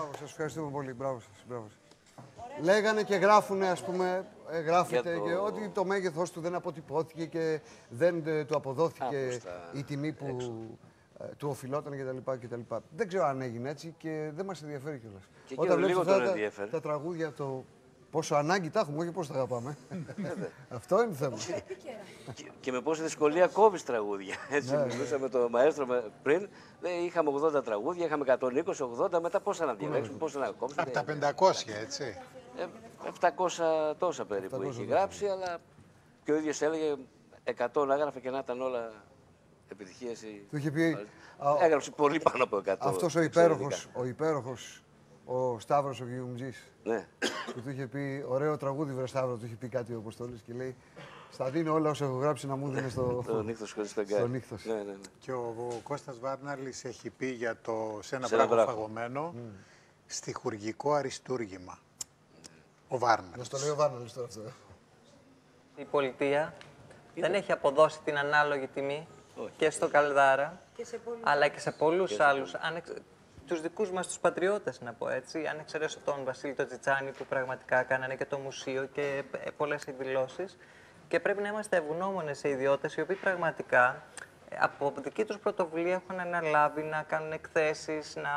Μπράβο, μπράβο. Σας ευχαριστούμε πολύ. Μπράβο σας. Μπράβο σας. Λέγανε και γράφουνε, ας πούμε, ε, γράφεται Για το- και ότι το μέγεθος του δεν αποτυπώθηκε και δεν ε, του αποδόθηκε Άκουστα η τιμή που ε, του οφειλόταν κτλ. κτλ. Δεν ξέρω αν έγινε έτσι και δεν μας ενδιαφέρει κιόλας. Και Όταν εκείνο βλέπεις λίγο αυτά τον τα, ενδιέφερε. τα τραγούδια, το πόσο ανάγκη τα έχουμε, όχι πόσο τα αγαπάμε. Αυτό είναι το θέμα. Και, και με πόση δυσκολία κόβεις τραγούδια. Έτσι, Ναι, μιλούσα με τον μαέστρο με- πριν. Λέει, είχαμε 80 τραγούδια, είχαμε 120, 80, μετά πόσα να διαλέξουμε, πόσα να κόψουμε. Από τα 500, έτσι. Ε, 700 τόσα περίπου 700 είχε τόσα. γράψει, αλλά και ο ίδιος έλεγε 100 να έγραφε και να ήταν όλα επιτυχίες. Του είχε πει, α, Έγραψε πολύ πάνω από 100. Αυτός ο υπέροχος, ο υπέροχος, ο Σταύρος ο Γιουμτζής, Ναι. που του είχε πει, ωραίο τραγούδι βρε Σταύρο, του είχε πει κάτι ο Αποστόλης και λέει, στα δίνω όλα όσα έχω γράψει να μου δίνεις στο... Το νύχτος χωρίς στο φεγγάρι. νύχτος. Ναι, ναι, ναι. Και ο, ο Κώστας Βάρναλης έχει πει για το «Σε ένα Σε ένα βράχο βράχο. φαγωμένο» στιχουργικό αριστούργημα. Ο Βάρναλης. Να στο λέει ο Βάρναλης τώρα αυτό. ε; Η πολιτεία δεν έχει αποδώσει την ανάλογη τιμή και στο Καλδάρα, Και σε πολλούς. αλλά και σε πολλούς Και σε άλλους. Ανεξ... Τους δικούς μας τους πατριώτες, να πω έτσι, αν εξαιρέσω τον Βασίλη τον Τζιτσάνη που πραγματικά κάνανε και το μουσείο και ε, πολλές εκδηλώσεις. Και πρέπει να είμαστε ευγνώμονες σε ιδιώτες οι οποίοι πραγματικά ε, από δική τους πρωτοβουλία έχουν αναλάβει να κάνουν εκθέσεις, να,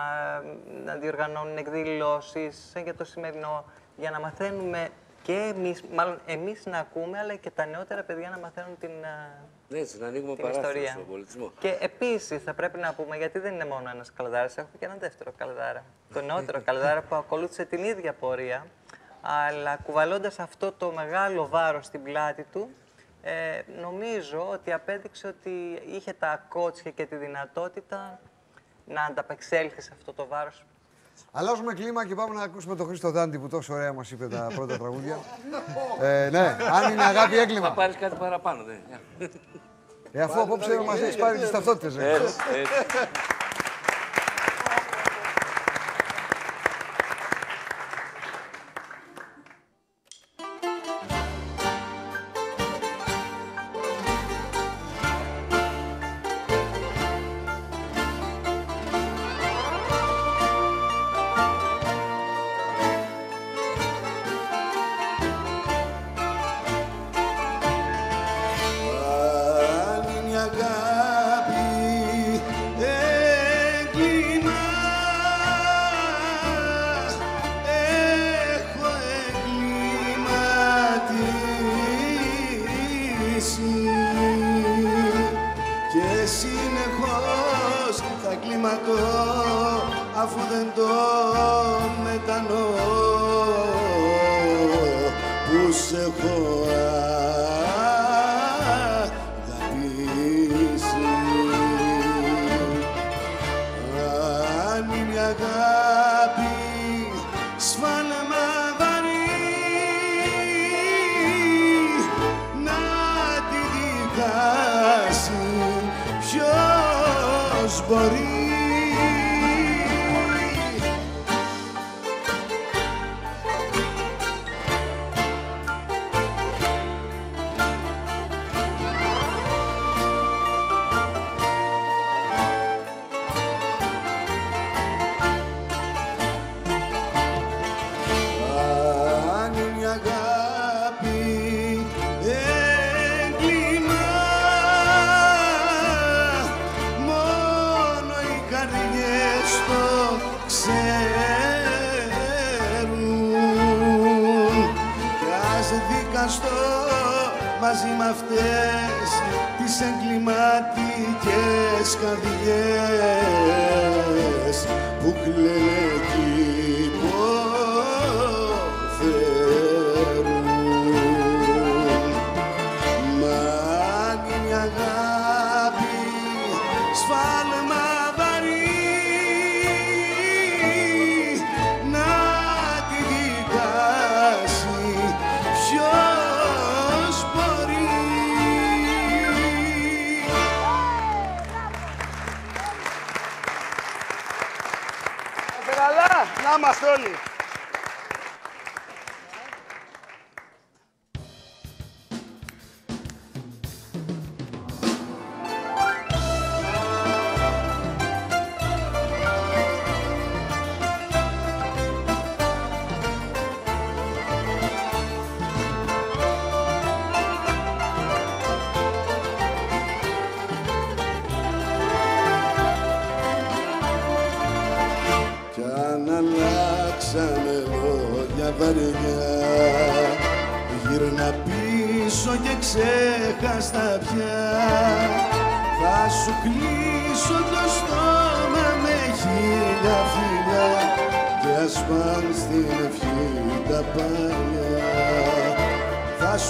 να διοργανώνουν εκδηλώσεις σαν για το σημερινό, για να μαθαίνουμε και εμείς, μάλλον εμείς να ακούμε, αλλά και τα νεότερα παιδιά να μαθαίνουν την, α, Ναι, έτσι, να ανοίγουμε την παράθυρο ιστορία. στον πολιτισμό. Και επίσης θα πρέπει να πούμε, γιατί δεν είναι μόνο ένας καλδάρας, έχουμε και έναν δεύτερο καλδάρα. Το νεότερο καλδάρα που ακολούθησε την ίδια πορεία, αλλά κουβαλώντας αυτό το μεγάλο βάρος στην πλάτη του, ε, νομίζω ότι απέδειξε ότι είχε τα κότσια και τη δυνατότητα να ανταπεξέλθει σε αυτό το βάρος. Αλλάζουμε κλίμα και πάμε να ακούσουμε τον Χρήστο Δάντη που τόσο ωραία μας είπε τα πρώτα τραγούδια. Ε, ναι, αν είναι αγάπη Θα έγκλημα. πάρεις κάτι παραπάνω, ναι. Ε, αφού απόψε μας έχεις πάρει τις ταυτότητες.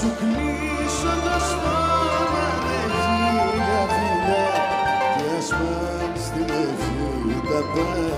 σου κλείσω το στόμα δεχνία φιλιά και ας πας στην ευχή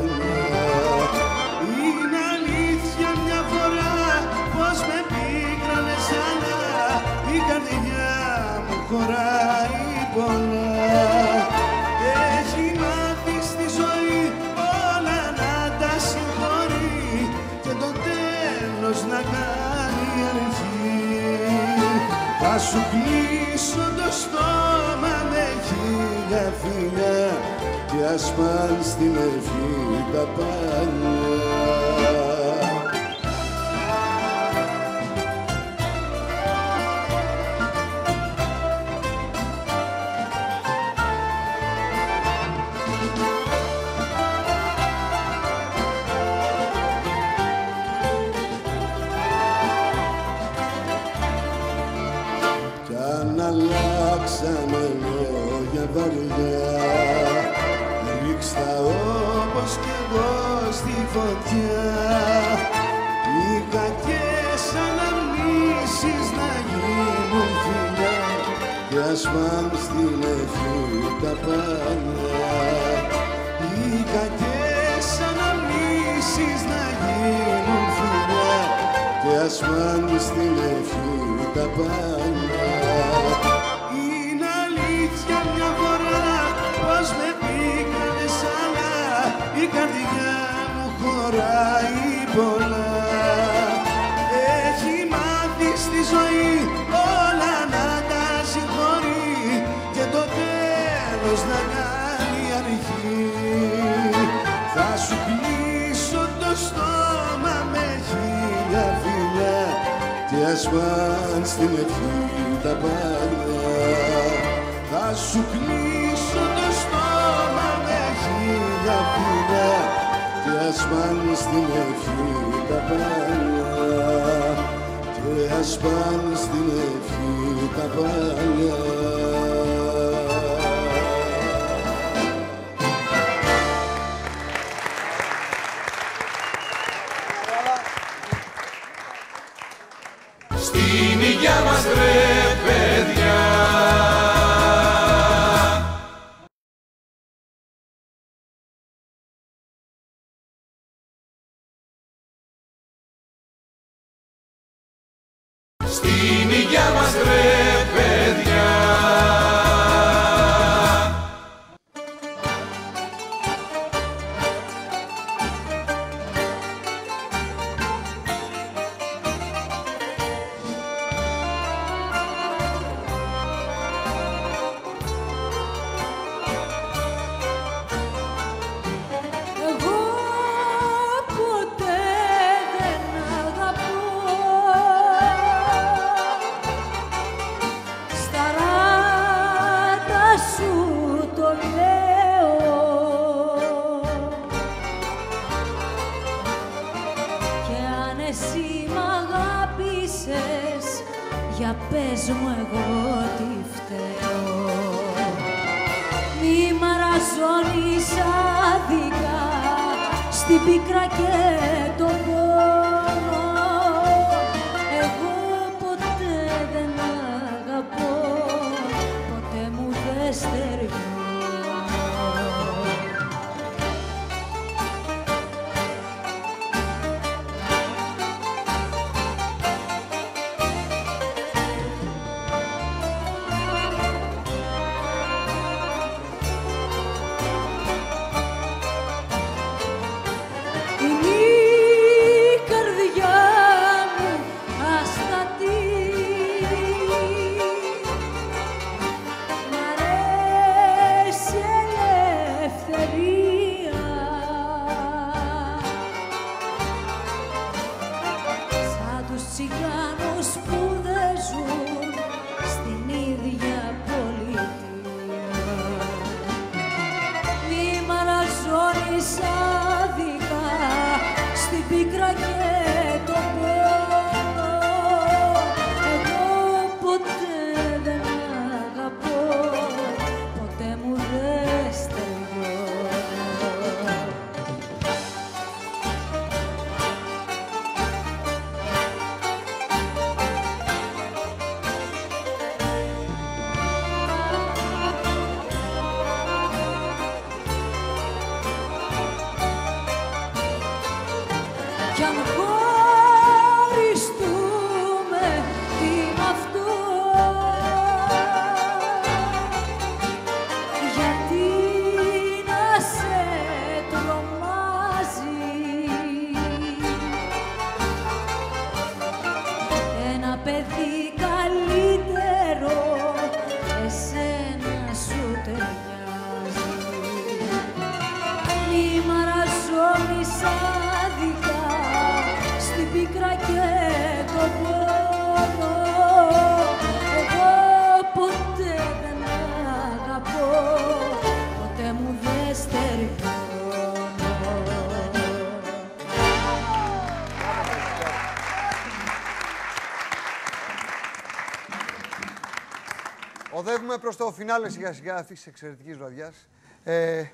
Οδεύουμε προ το φινάλε σιγά σιγά αυτής της εξαιρετικής βραδιάς. Ε,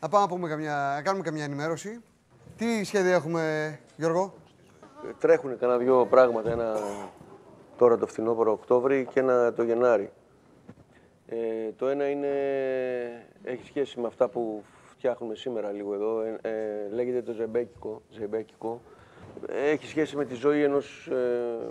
να πάμε να, πούμε καμιά, να κάνουμε καμιά ενημέρωση. Τι σχέδια έχουμε, Γιώργο; Τρέχουν κανένα δυο πράγματα, ένα τώρα το φθινόπωρο Οκτώβρη και ένα το Γενάρη. Ε, το ένα είναι, έχει σχέση με αυτά που φτιάχνουμε σήμερα λίγο εδώ, ε, ε, λέγεται το ζεμπέκικο, ζεμπέκικο. Έχει σχέση με τη ζωή ενός ε,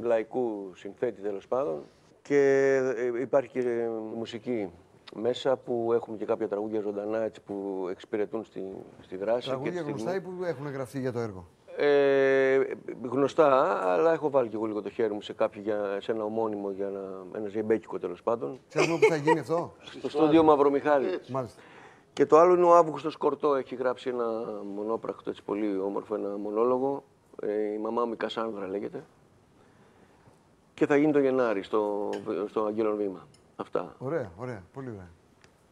λαϊκού συνθέτη τέλος πάντων και ε, υπάρχει και ε, μουσική μέσα που έχουμε και κάποια τραγούδια ζωντανά έτσι, που εξυπηρετούν στη, στη δράση. και Τραγούδια τη στιγμή. γνωστά ή που έχουν γραφτεί για το έργο; Ε, γνωστά, αλλά έχω βάλει και εγώ λίγο το χέρι μου σε, κάποιο, για, σε ένα ομώνυμο, για ένα, ένα ζεμπέκικο τέλος πάντων. Ξέρουμε πού θα γίνει αυτό; Στο στούντιο Μαυρομιχάλη. Μάλιστα. Και το άλλο είναι ο Αύγουστος Κορτό, έχει γράψει ένα μονόπρακτο, έτσι πολύ όμορφο, ένα μονόλογο. Ε, η μαμά μου η Κασάνδρα λέγεται. Και θα γίνει το Γενάρη στο, στο Αγγέλων Βήμα. Αυτά. Ωραία, ωραία. Πολύ ωραία.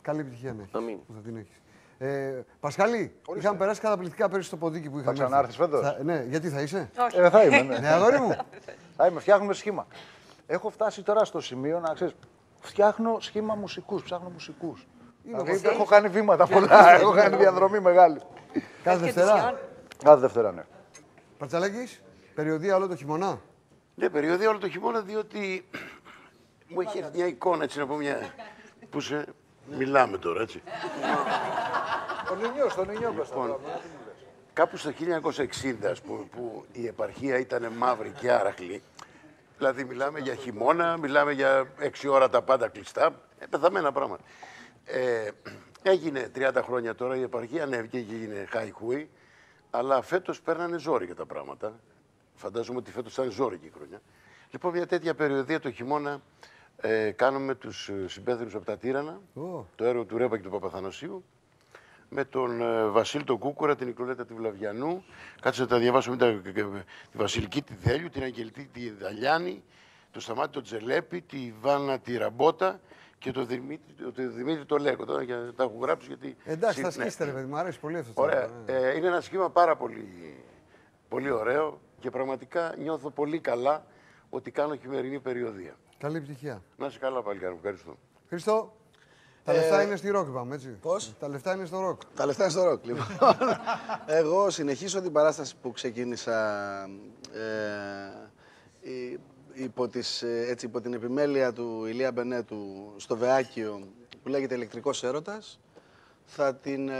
Καλή επιτυχία να έχεις, Αμήν. που θα την έχεις. Ε, Πασχαλή, είχαμε περάσει καταπληκτικά πέρυσι στο ποντίκι που είχαμε. έρθει. ξανάρθεις φέτος; Θα- ναι, γιατί θα είσαι; Ε, δεν θα είμαι, ναι. Ναι, αγόρι μου. Θα είμαι, φτιάχνουμε σχήμα. Έχω φτάσει τώρα στο σημείο να ξέρεις. Φτιάχνω σχήμα μουσικούς, ψάχνω μουσικούς. Δηλαδή, Κωστής. έχω κάνει βήματα Και πολλά. αυτός έχω είναι. κάνει διαδρομή μεγάλη. Κάθε Δευτέρα; Κάθε Δευτέρα, ναι. Παρτσαλάκης, περιοδία όλο το χειμώνα; Ναι, περιοδία όλο το χειμώνα, διότι μου έχει έρθει μια εικόνα, έτσι να πω μια... Πού σε... Μιλάμε τώρα, έτσι. Ο Νινιός, τον Νινιός Λοιπόν, κάπου στο 1960, ας πούμε, που η επαρχία ήταν μαύρη και άραχλη, δηλαδή μιλάμε για χειμώνα, μιλάμε για 6 ώρα τα πάντα κλειστά, ε, πεθαμένα πράγματα. Ε, έγινε 30 χρόνια τώρα, η επαρχία ανέβηκε και έγινε χαϊχούι, αλλά φέτος παίρνανε ζόρι τα πράγματα. Φαντάζομαι ότι φέτος ήταν ζόρικη η χρονιά. Λοιπόν, μια τέτοια περιοδία το χειμώνα ε, κάνουμε τους ε, συμπέθερους από τα Τύρανα, Ω. το έργο του Ρέπα και του Παπαθανασίου, με τον ε, Βασίλη τον Κούκορα, την Νικολέτα τη Βλαβιανού. Κάτσε να τα διαβάσω μετά. ε, ε, Τη Βασιλική τη Δέλιου, την Αγγελτή τη Δαλιάνη, το Σταμάτη τον Τζελέπη, τη Βάνα τη Ραμπότα και το Δημήτρη το, το, Δημήτρη το Λέκο. Τώρα για, τα έχω γράψει γιατί. Εντάξει, θα συ- ναι. σκίσετε, ρε παιδί, μου αρέσει πολύ αυτό. το Ωραία. πράγμα, ναι. Ε, είναι ένα σχήμα πάρα πολύ, πολύ ωραίο και πραγματικά νιώθω πολύ καλά ότι κάνω χειμερινή περιοδεία. Καλή επιτυχία. Να είσαι καλά, παλικάρι μου. Ευχαριστώ. Χρήστο, τα Ε, λεφτά είναι στη ροκ, είπαμε, έτσι. Πώς; Τα λεφτά είναι στο ροκ. Τα λεφτά είναι στο ροκ, λοιπόν. Εγώ συνεχίσω την παράσταση που ξεκίνησα ε, η- υπό, τις, ε, έτσι, υπό την επιμέλεια του Ηλία Μπενέτου στο Βεάκιο που λέγεται Ηλεκτρικός Έρωτας. Θα, την, ε,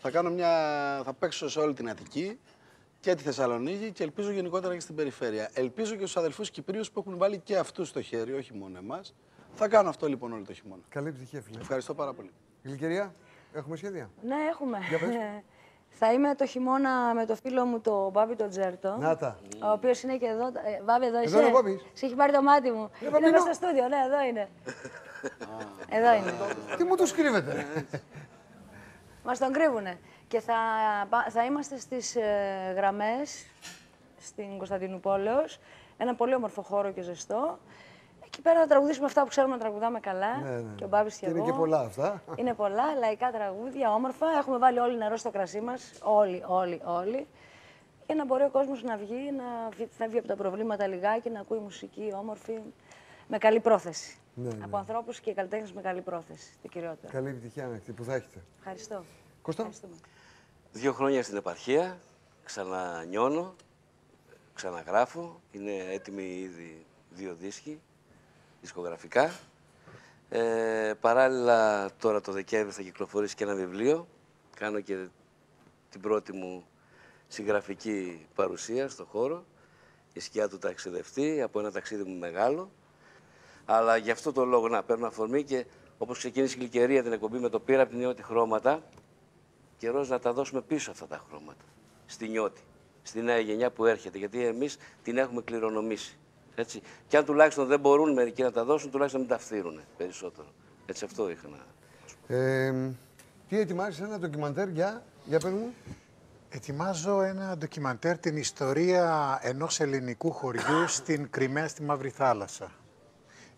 θα, κάνω μια, θα παίξω σε όλη την Αττική και τη Θεσσαλονίκη και ελπίζω γενικότερα και στην περιφέρεια. Ελπίζω και στους αδελφούς Κυπρίους που έχουν βάλει και αυτούς στο χέρι, όχι μόνο εμάς. Θα κάνω αυτό λοιπόν όλο το χειμώνα. Καλή επιτυχία, φίλε. Ευχαριστώ πάρα πολύ. Γλυκερία, έχουμε σχέδια; Ναι, έχουμε. Για πες. Θα είμαι το χειμώνα με το φίλο μου τον Μπάμπη τον Τζέρτο. Να τα. Ο οποίος είναι και εδώ. Ε, Μπάμπη, εδώ είσαι. είναι ο Μπάμπης. Σε έχει πάρει το μάτι μου. είναι Μπαμπίνο. μέσα στο στούντιο, ναι, εδώ είναι. εδώ είναι. Τι μου τους κρύβετε; Μας τον κρύβουνε. Και θα, πα- θα είμαστε στις ε, γραμμές στην Κωνσταντινούπολεως. Ένα πολύ όμορφο χώρο και ζεστό. Εκεί πέρα θα τραγουδήσουμε αυτά που ξέρουμε να τραγουδάμε καλά. Ναι, ναι. Και ο Μπάμπης και, Και είναι εγώ. και πολλά αυτά. Είναι πολλά λαϊκά τραγούδια, όμορφα. Έχουμε βάλει όλοι νερό στο κρασί μας. Όλοι, όλοι, όλοι. Για να μπορεί ο κόσμος να βγει, να βγει- φεύγει από τα προβλήματα λιγάκι, να ακούει μουσική όμορφη, με καλή πρόθεση. Ναι, ναι. Από ανθρώπους και καλλιτέχνες με καλή πρόθεση. Το κυριότερο. Καλή επιτυχία ανοιχτή που θα έχετε. Ευχαριστώ. Κώστα; Ευχαριστούμε. Δύο χρόνια στην επαρχία, ξανανιώνω, ξαναγράφω. Είναι έτοιμοι ήδη δύο δίσκοι, δισκογραφικά. Ε, παράλληλα τώρα το Δεκέμβρη θα κυκλοφορήσει και ένα βιβλίο. Κάνω και την πρώτη μου συγγραφική παρουσία στο χώρο. Η σκιά του ταξιδευτή από ένα ταξίδι μου μεγάλο. Αλλά γι' αυτό το λόγο να παίρνω αφορμή και όπως ξεκίνησε η Γλυκερία την εκπομπή με το πήρα από την Νιώτη χρώματα, καιρός να τα δώσουμε πίσω αυτά τα χρώματα. Στη Νιώτη, στη νέα γενιά που έρχεται, γιατί εμείς την έχουμε κληρονομήσει. Έτσι. Και αν τουλάχιστον δεν μπορούν μερικοί να τα δώσουν, τουλάχιστον να μην τα φτύρουν περισσότερο. Έτσι αυτό είχα να... Ε, τι ετοιμάζεις ένα ντοκιμαντέρ για, για πες μου; Ετοιμάζω ένα ντοκιμαντέρ την ιστορία ενός ελληνικού χωριού στην Κρυμαία στη Μαύρη Θάλασσα.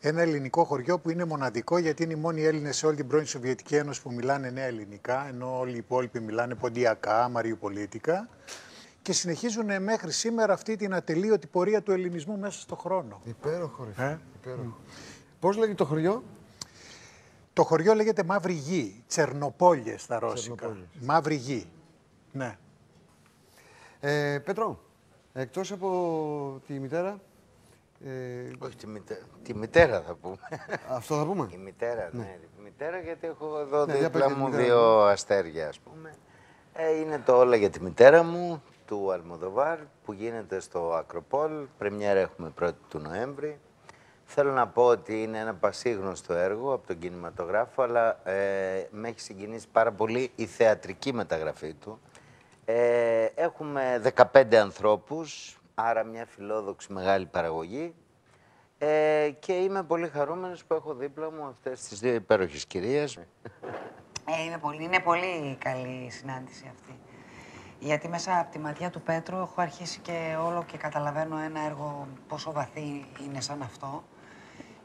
Ένα ελληνικό χωριό που είναι μοναδικό γιατί είναι οι μόνοι Έλληνες σε όλη την πρώην Σοβιετική Ένωση που μιλάνε νέα ελληνικά, ενώ όλοι οι υπόλοιποι μιλάνε ποντιακά, μαριοπολίτικα. Και συνεχίζουν μέχρι σήμερα αυτή την ατελείωτη πορεία του ελληνισμού μέσα στον χρόνο. Υπέροχο, ρε. Ε; Υπέροχο. Πώς λέγεται το χωριό; Το χωριό λέγεται Μαύρη Γη, Τσερνοπόλιε στα ρώσικα. Τσερνοπόλιες. Μαύρη Γη. Ναι. Ε, Πέτρο, εκτός από τη μητέρα... Ε, Όχι, τη, μητε... τη μητέρα θα πούμε. Αυτό θα πούμε. Η μητέρα, ναι. Ναι. Η μητέρα γιατί έχω εδώ Ναι, για δίπλα πες για τη μου μητέρα. δύο αστέρια, ας πούμε. Ε, είναι το όλα για τη μητέρα μου, του Αλμοδοβάρ, που γίνεται στο Ακροπόλ. Πρεμιέρα έχουμε 1η του Νοέμβρη. Θέλω να πω ότι είναι ένα πασίγνωστο έργο από τον κινηματογράφο, αλλά ε, με έχει συγκινήσει πάρα πολύ η θεατρική μεταγραφή του. Ε, έχουμε 15 ανθρώπους, άρα μια φιλόδοξη μεγάλη παραγωγή. Ε, και είμαι πολύ χαρούμενος που έχω δίπλα μου αυτές τις δύο υπέροχες κυρίες. Ε, είναι, πολύ, είναι πολύ καλή η συνάντηση αυτή. Γιατί μέσα από τη ματιά του Πέτρου έχω αρχίσει και όλο και καταλαβαίνω ένα έργο πόσο βαθύ είναι σαν αυτό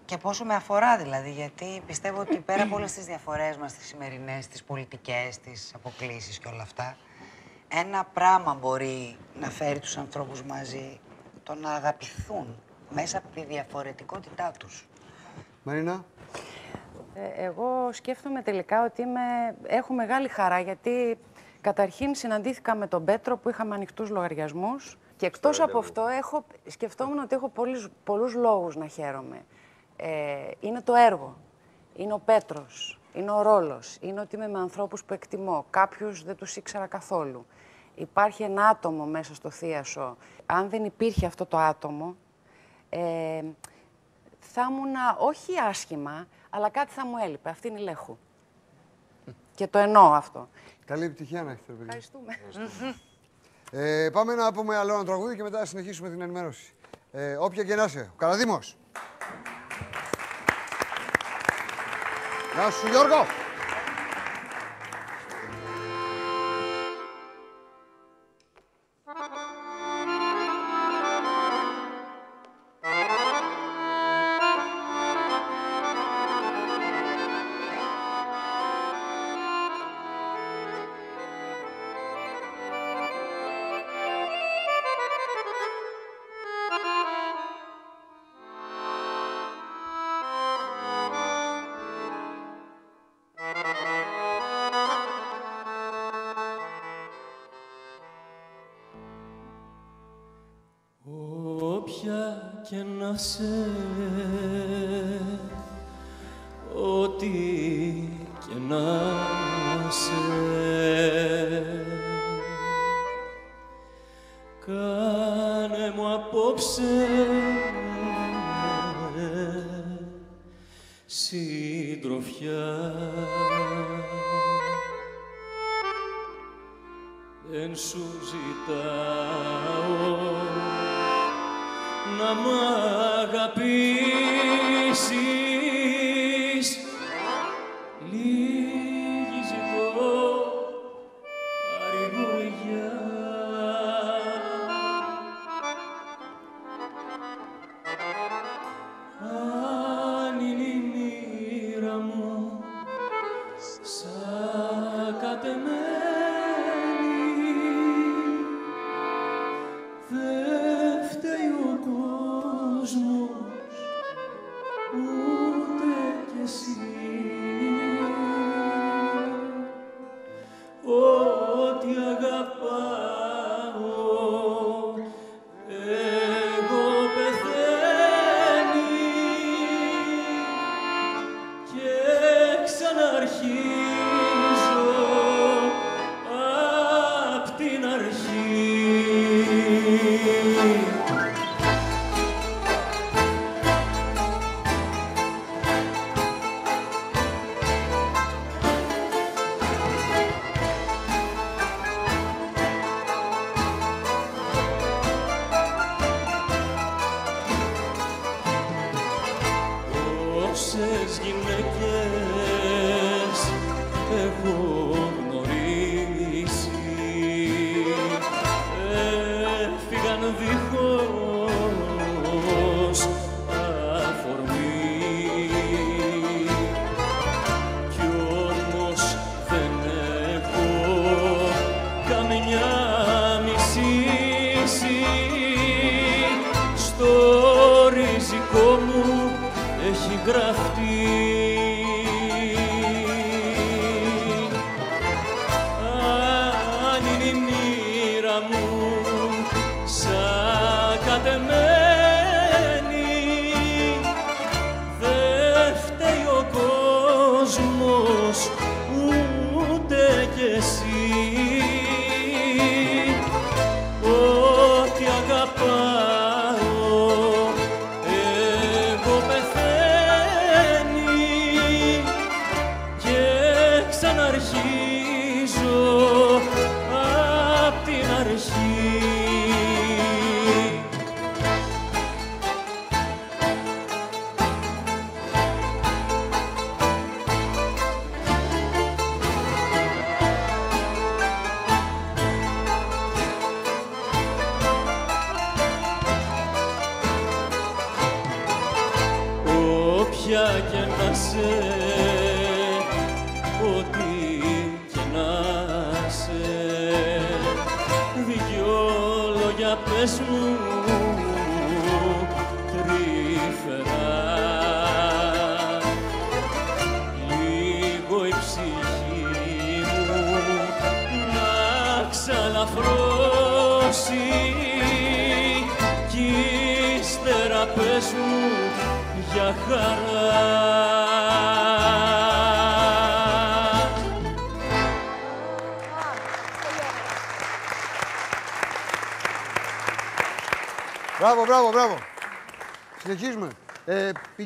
και πόσο με αφορά δηλαδή, γιατί πιστεύω ότι πέρα από όλες τις διαφορές μας, τις σημερινές, τις πολιτικές, τις αποκλήσεις και όλα αυτά, ένα πράγμα μπορεί να φέρει τους ανθρώπους μαζί, το να αγαπηθούν μέσα από τη διαφορετικότητά τους. Μαρίνα; Ε, εγώ σκέφτομαι τελικά ότι είμαι... έχω μεγάλη χαρά γιατί καταρχήν συναντήθηκα με τον Πέτρο που είχαμε ανοιχτούς λογαριασμούς. Και εκτός από αυτό έχω, σκεφτόμουν ότι έχω πολλούς, πολλούς λόγους να χαίρομαι. Ε, είναι το έργο, είναι ο Πέτρος, είναι ο ρόλος, είναι ότι είμαι με ανθρώπους που εκτιμώ. Κάποιους δεν τους ήξερα καθόλου. Υπάρχει ένα άτομο μέσα στο θίασο. Αν δεν υπήρχε αυτό το άτομο, ε, θα ήμουν όχι άσχημα, αλλά κάτι θα μου έλειπε. Αυτή είναι η Λέχου. Και το εννοώ αυτό. Καλή επιτυχία να έχετε, παιδιά. Ευχαριστούμε. Ε, πάμε να πούμε άλλο ένα τραγούδι και μετά να συνεχίσουμε την ενημέρωση. Ε, όποια και να είσαι. Ο Καραδήμος. Γεια σου Γιώργο. Απόψε συντροφιά. Δεν σου ζητάω να μ' αγαπήσεις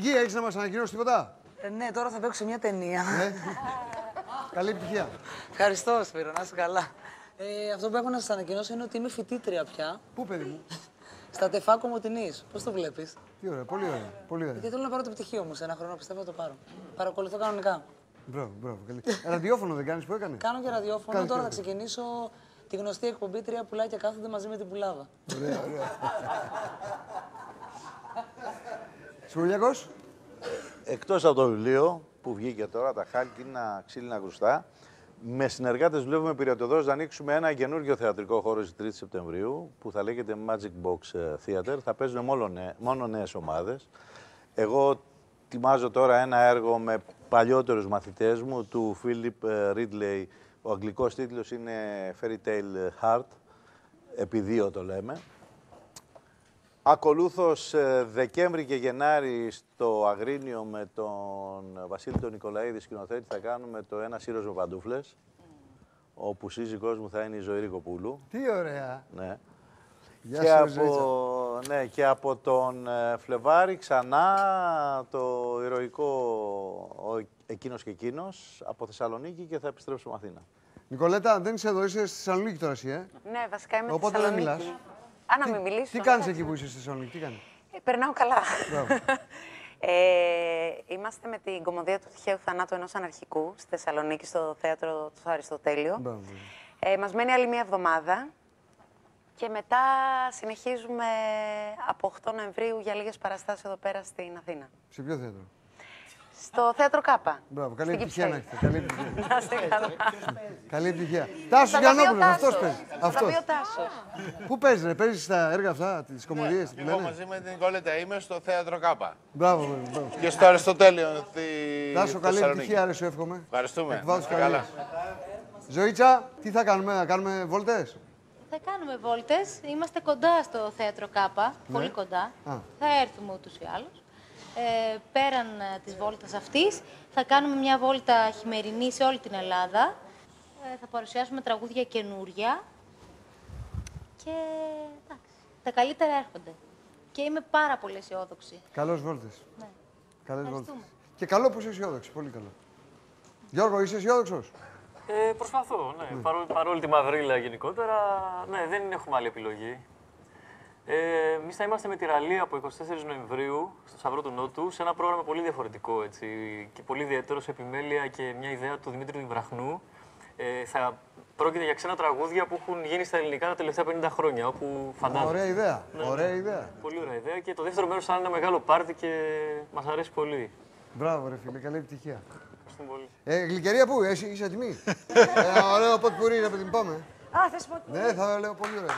Ε, πηγή, έχεις να μας ανακοινώσεις τίποτα; Ε, ναι, τώρα θα παίξω σε μια ταινία. Ναι. Καλή επιτυχία. Ευχαριστώ, Σπύρο, να είσαι καλά. Ε, αυτό που έχω να σας ανακοινώσω είναι ότι είμαι φοιτήτρια πια. Πού, παιδί μου; Στα τεφά Κομωτινή. Πώς το βλέπεις; Τι ωραία, πολύ ωραία. Πολύ ωραία. Γιατί θέλω να πάρω το πτυχίο μου σε ένα χρόνο, πιστεύω να το πάρω. Παρακολουθώ κανονικά. Μπράβο, μπράβο. Καλή. Ραδιόφωνο δεν κάνεις που έκανε; Κάνω και ραδιόφωνο. Κάνεις τώρα θα και ξεκινήσω τη γνωστή εκπομπή Τρία πουλάκια κάθονται μαζί με την πουλάβα. Ωραία, ωραία. Σουλιακός. Εκτός από το βιβλίο που βγήκε τώρα, τα χάλκινα ξύλινα γρουστά, με συνεργάτες δουλεύουμε πυριωτοδός να ανοίξουμε ένα καινούργιο θεατρικό χώρο στις 3 Σεπτεμβρίου που θα λέγεται Magic Box ε, Theater. Θα παίζουν μόνο, νέ, μόνο νέες ομάδες. Εγώ ετοιμάζω τώρα ένα έργο με παλιότερους μαθητές μου, του Philip ε, Ridley. Ο αγγλικός τίτλος είναι Fairy Tale Heart, επί δύο το λέμε. Ακολούθως ε, Δεκέμβρη και Γενάρη στο Αγρίνιο με τον Βασίλη τον Νικολαίδη σκηνοθέτη θα κάνουμε το ένα σύρος με παντούφλες όπου σύζυγός μου θα είναι η Ζωή Ρικοπούλου. Τι ωραία. Ναι. Γεια και, σου, από, Ζωήτσα. ναι, και από τον ε, Φλεβάρη ξανά το ηρωικό ο, εκείνος και εκείνος από Θεσσαλονίκη και θα επιστρέψουμε Αθήνα. Νικολέτα, δεν είσαι εδώ, είσαι στη Θεσσαλονίκη τώρα εσύ, ε; Ναι, βασικά είμαι στη Οπότε δεν Θεσσαλονίκη. μιλάς. Α, να μην μιλήσω. Τι κάνεις εκεί που είσαι στη Θεσσαλονίκη, τι κάνεις; Ε, περνάω καλά. Μπράβο. Ε, είμαστε με την κομμωδία του τυχαίου θανάτου ενός αναρχικού στη Θεσσαλονίκη, στο θέατρο του Αριστοτέλειο. Μπράβο. Ε, μας μένει άλλη μία εβδομάδα και μετά συνεχίζουμε από 8 Νοεμβρίου για λίγες παραστάσεις εδώ πέρα στην Αθήνα. Σε ποιο θέατρο; Στο θέατρο Κάπα. Μπράβο, καλή στην επιτυχία να Κυψέλη. έχετε. Καλή επιτυχία. Να είστε καλά. Καλή επιτυχία. Τάσος Θα τα πει ο Γιαννόπουλος, αυτός Τάσος. παίζει. Θα τα Αυτός. πει ο Τάσος. Πού παίζει, ρε, παίζεις στα έργα αυτά, τις κομμωδίες, τι Εγώ λένε; μαζί με την Νικόλετα είμαι στο θέατρο Κάπα. Μπράβο, μπράβο, μπράβο. Και στο Αριστοτέλειο στη Τάσο, καλή Θεσσαλονίκη. επιτυχία, ρε, σου εύχομαι. Ευχαριστούμε. Εκ βάθους Να είστε καρδιάς. Ζωήτσα, τι θα κάνουμε, να κάνουμε βόλτες; Θα κάνουμε βόλτες. Είμαστε κοντά στο θέατρο Κάπα, Ναι. πολύ κοντά. Α. Θα έρθουμε ούτως ή άλλως. Ε, πέραν ε, της βόλτας αυτής, θα κάνουμε μια βόλτα χειμερινή σε όλη την Ελλάδα. Ε, θα παρουσιάσουμε τραγούδια καινούρια. και εντάξει, τα καλύτερα έρχονται. Και είμαι πάρα πολύ αισιόδοξη. Καλώς βόλτες. Ναι. Καλές βόλτες. Ευχαριστούμε. Και καλό που είσαι αισιόδοξη. Πολύ καλό. Γιώργο, είσαι αισιόδοξος; Ε, προσπαθώ, ναι. Ναι. Παρό- παρόλη τη μαυρίλα γενικότερα, ναι, δεν έχουμε άλλη επιλογή. Ε, Εμείς θα είμαστε με τη Ραλή από 24 Νοεμβρίου στο Σταυρό του Νότου σε ένα πρόγραμμα πολύ διαφορετικό έτσι, και πολύ ιδιαίτερο σε επιμέλεια και μια ιδέα του Δημήτρη Δημβραχνού. Ε, θα πρόκειται για ξένα τραγούδια που έχουν γίνει στα ελληνικά τα τελευταία 50 χρόνια. Όπου φαντάζομαι. Ωραία ιδέα. Ναι, Ωραία ναι. ιδέα. Πολύ ωραία ιδέα. Και το δεύτερο μέρος θα είναι ένα μεγάλο πάρτι και μας αρέσει πολύ. Μπράβο, ρε φίλε, καλή επιτυχία. Ευχαριστούμε πολύ. Ε, γλυκερία πού, εσύ είσαι έτοιμη; ε, ωραίο ποτ πουρί, ρε παιδί μου, πάμε. Α, θες πω Ναι, θα λέω πολύ ωραία.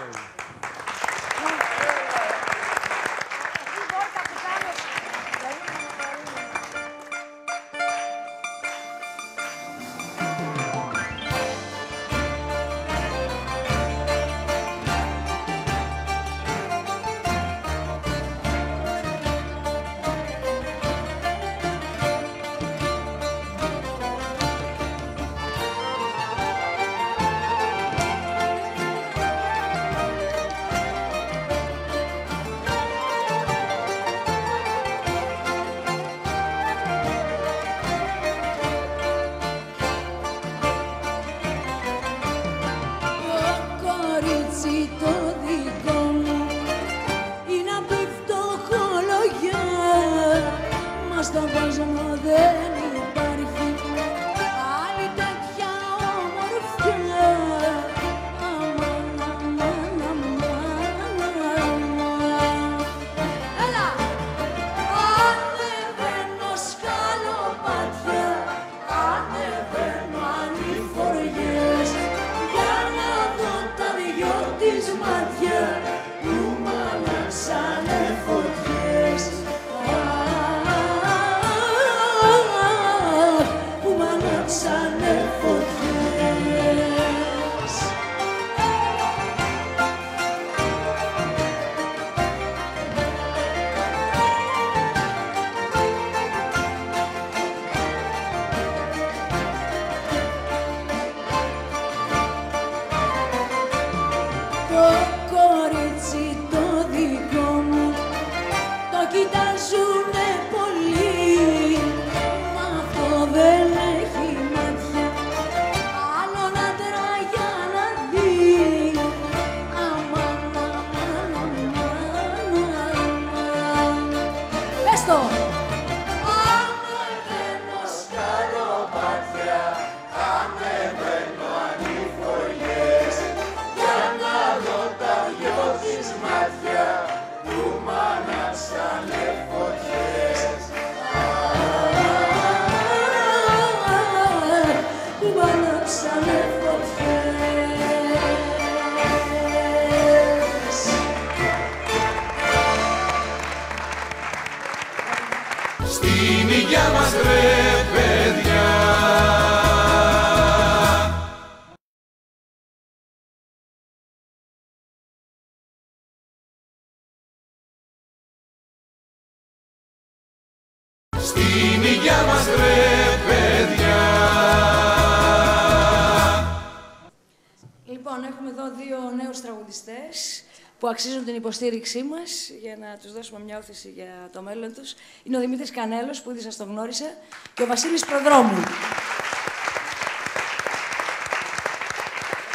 Δύο νέους τραγουδιστές που αξίζουν την υποστήριξή μας για να τους δώσουμε μια όθηση για το μέλλον τους. Είναι ο Δημήτρης Κανέλος, που ήδη σας τον γνώρισα, και ο Βασίλης Προδρόμου.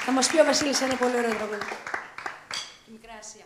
Θα μας πει ο Βασίλης ένα πολύ ωραίο τραγούδι. Η Μικρά Ασία.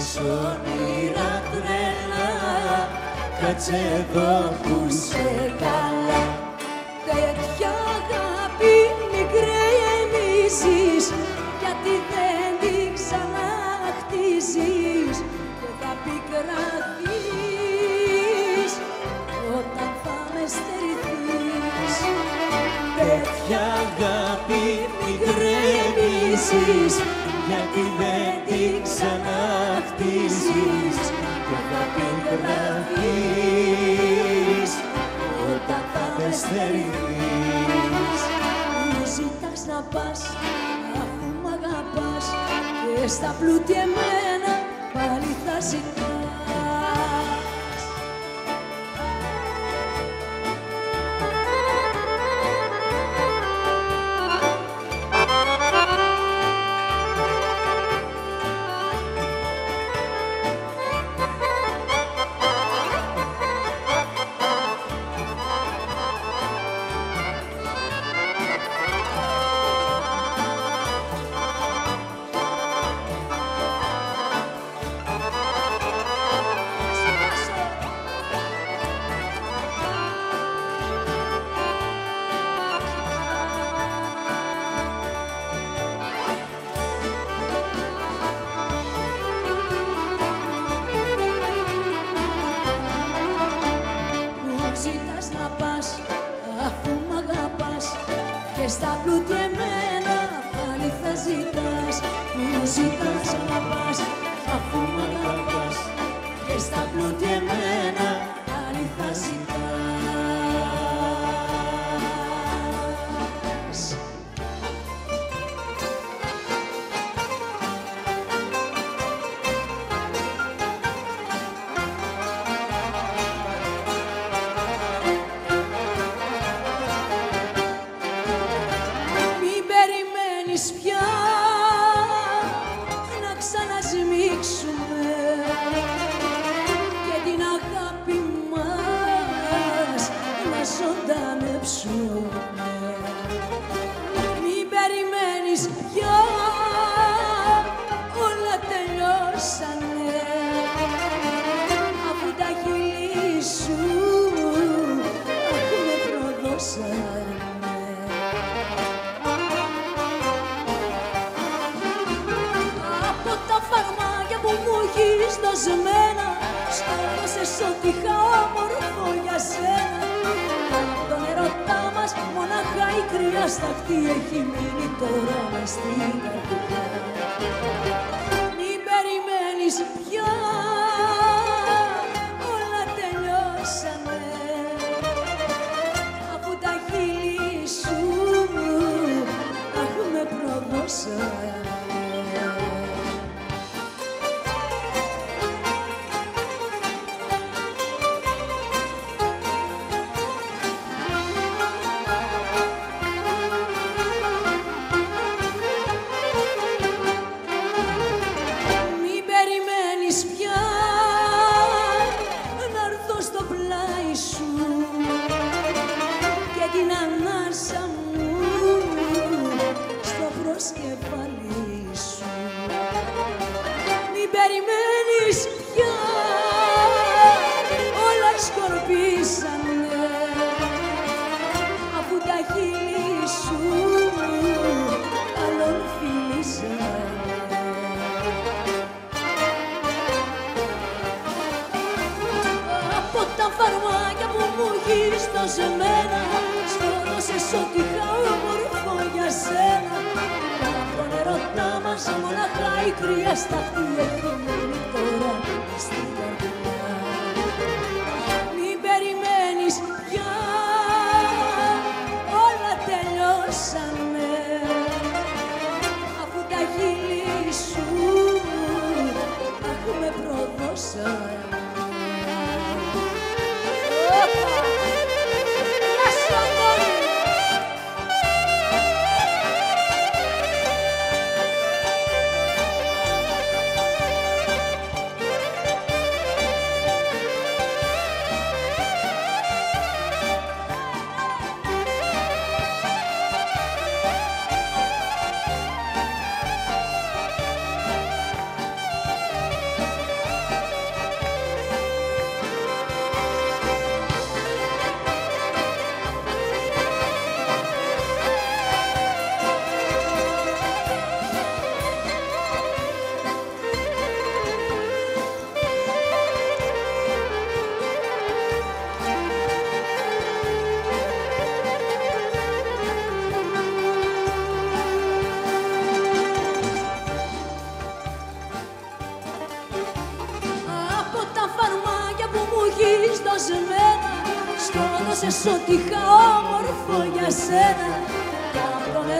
Έχεις όνειρα τρελά Κάτσε εδώ που σε καλά. Τέτοια αγάπη μικραίνεις Γιατί δεν την ξαναχτίζεις. Και θα πικραθείς Όταν θα με στερηθείς. Τέτοια αγάπη μικραίνεις Γιατί δεν την ξαναχτίζεις κρατήσεις και θα την κρατείς όταν θα με στερείς. Μου ζητάς να πας αφού μ' αγαπάς και στα πλούτια εμένα πάλι θα ζητάς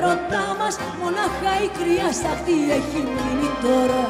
ερωτά μας μονάχα η κρύα σταχτή έχει μείνει τώρα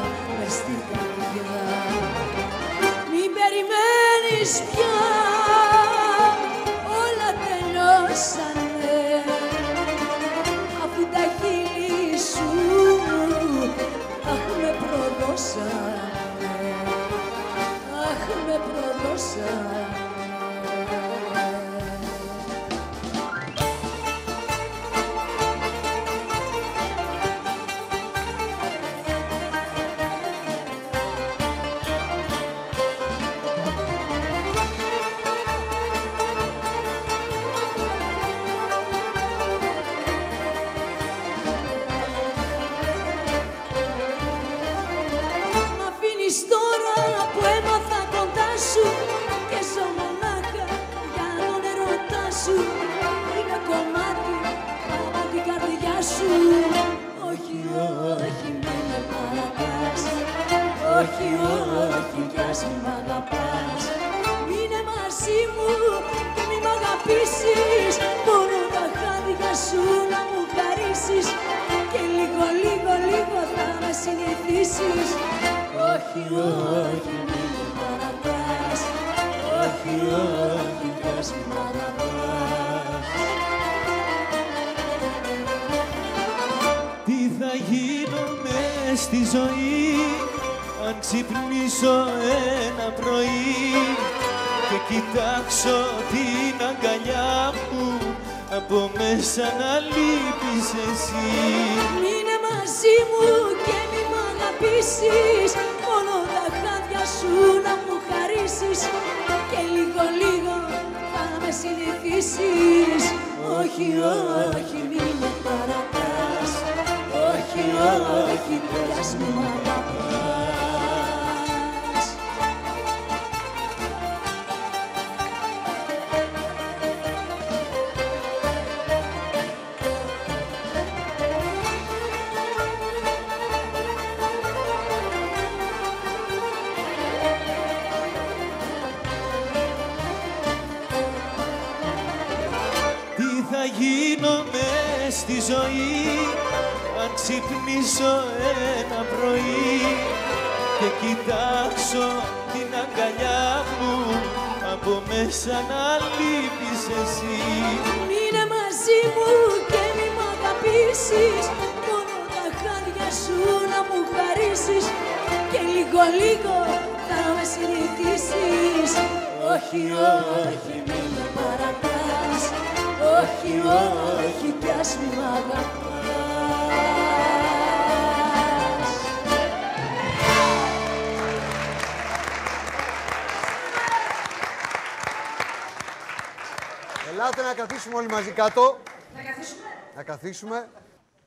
καθίσουμε όλοι μαζί κάτω. Να καθίσουμε. Να καθίσουμε.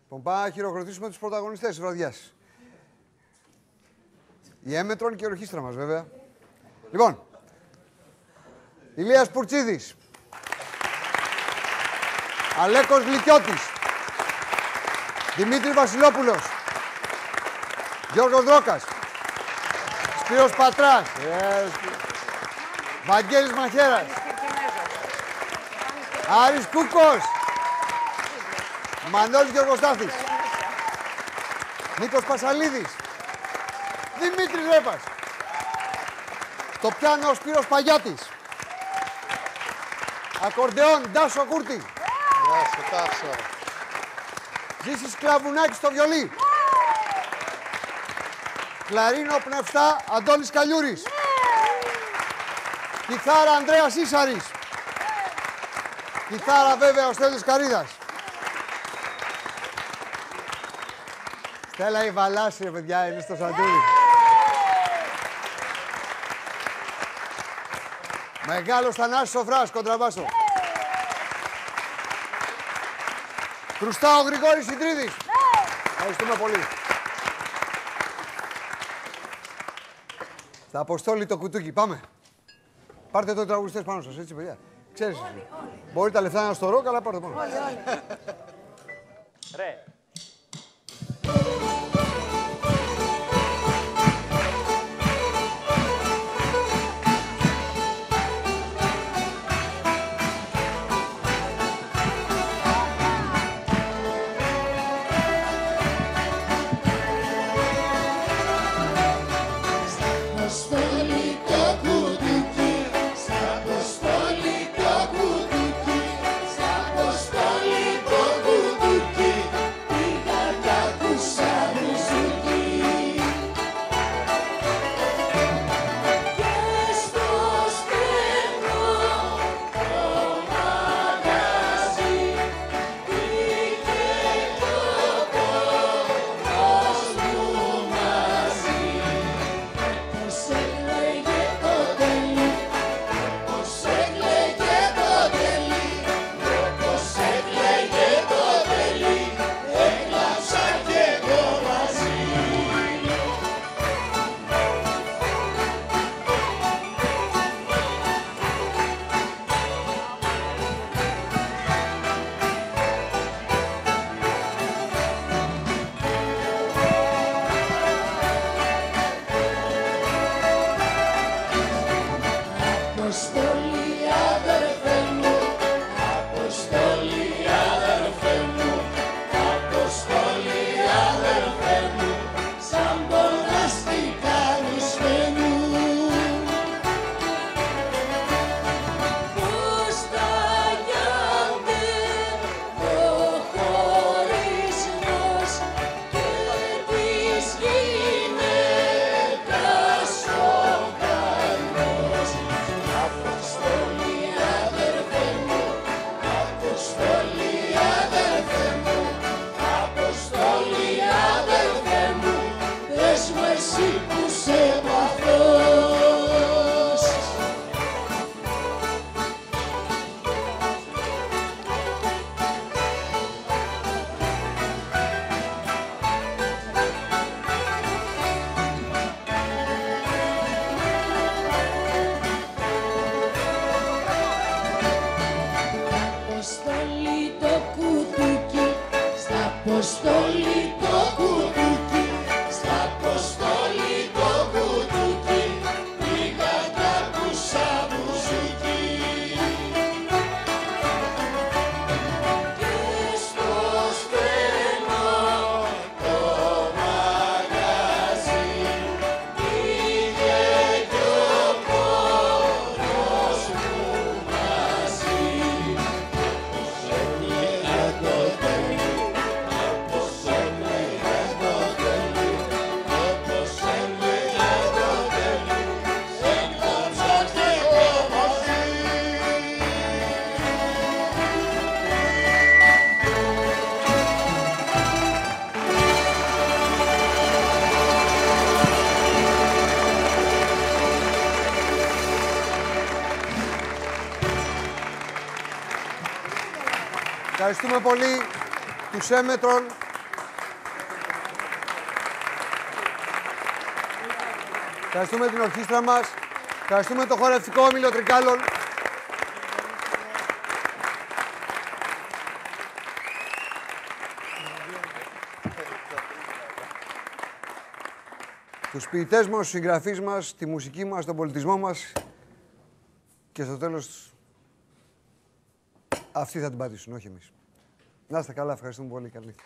Λοιπόν, πάμε να χειροκροτήσουμε τους πρωταγωνιστές της βραδιάς. Η Έμετρον και η ορχήστρα μας, βέβαια. Λοιπόν, Ηλίας Πουρτσίδης. Αλέκος Γλυκιώτης. Δημήτρη Βασιλόπουλος. Γιώργος Δρόκας. Σπύρος Πατράς. Yes. Βαγγέλης Μαχαίρας. Άρης Κούκος. Μανώλης Γεωργοστάθης. Νίκος Πασαλίδης. Δημήτρης Ρέπας. Το πιάνο ο Σπύρος Παγιάτης. Ακορντεόν Ντάσο Κούρτη. Γεια σου, Τάσο. Ζήσης Κλαβουνάκης στο βιολί. Κλαρίνο πνευστά Αντώνης Καλιούρης. Κιθάρα Ανδρέας Ίσαρης. Κιθάρα βέβαια ο Στέλιος Καρίδας. Στέλλα η Βαλάση, ρε παιδιά, είναι στο Σαντούρι. Μεγάλος Θανάσης Σοφράς, κοντραμπάσο. Κρουστά ο Γρηγόρης Συντρίδης. Ευχαριστούμε πολύ. Στα Αποστόλη το κουτούκι, πάμε. Πάρτε το τραγουδιστές πάνω σας, έτσι παιδιά. Ξέρεις εσύ. Μπορεί τα λεφτά να στο ροκ, αλλά πάρτε μόνο. Ρε. Ευχαριστούμε πολύ τους έμετρων. Ευχαριστούμε την ορχήστρα μας. Ευχαριστούμε το χορευτικό όμιλο Τρικάλων. Τους ποιητές μας, τους συγγραφείς μας, τη μουσική μας, τον πολιτισμό μας και στο τέλος αυτοί θα την πατήσουν, όχι εμείς. Να είστε καλά, ευχαριστούμε πολύ. Καλή. νύχτα.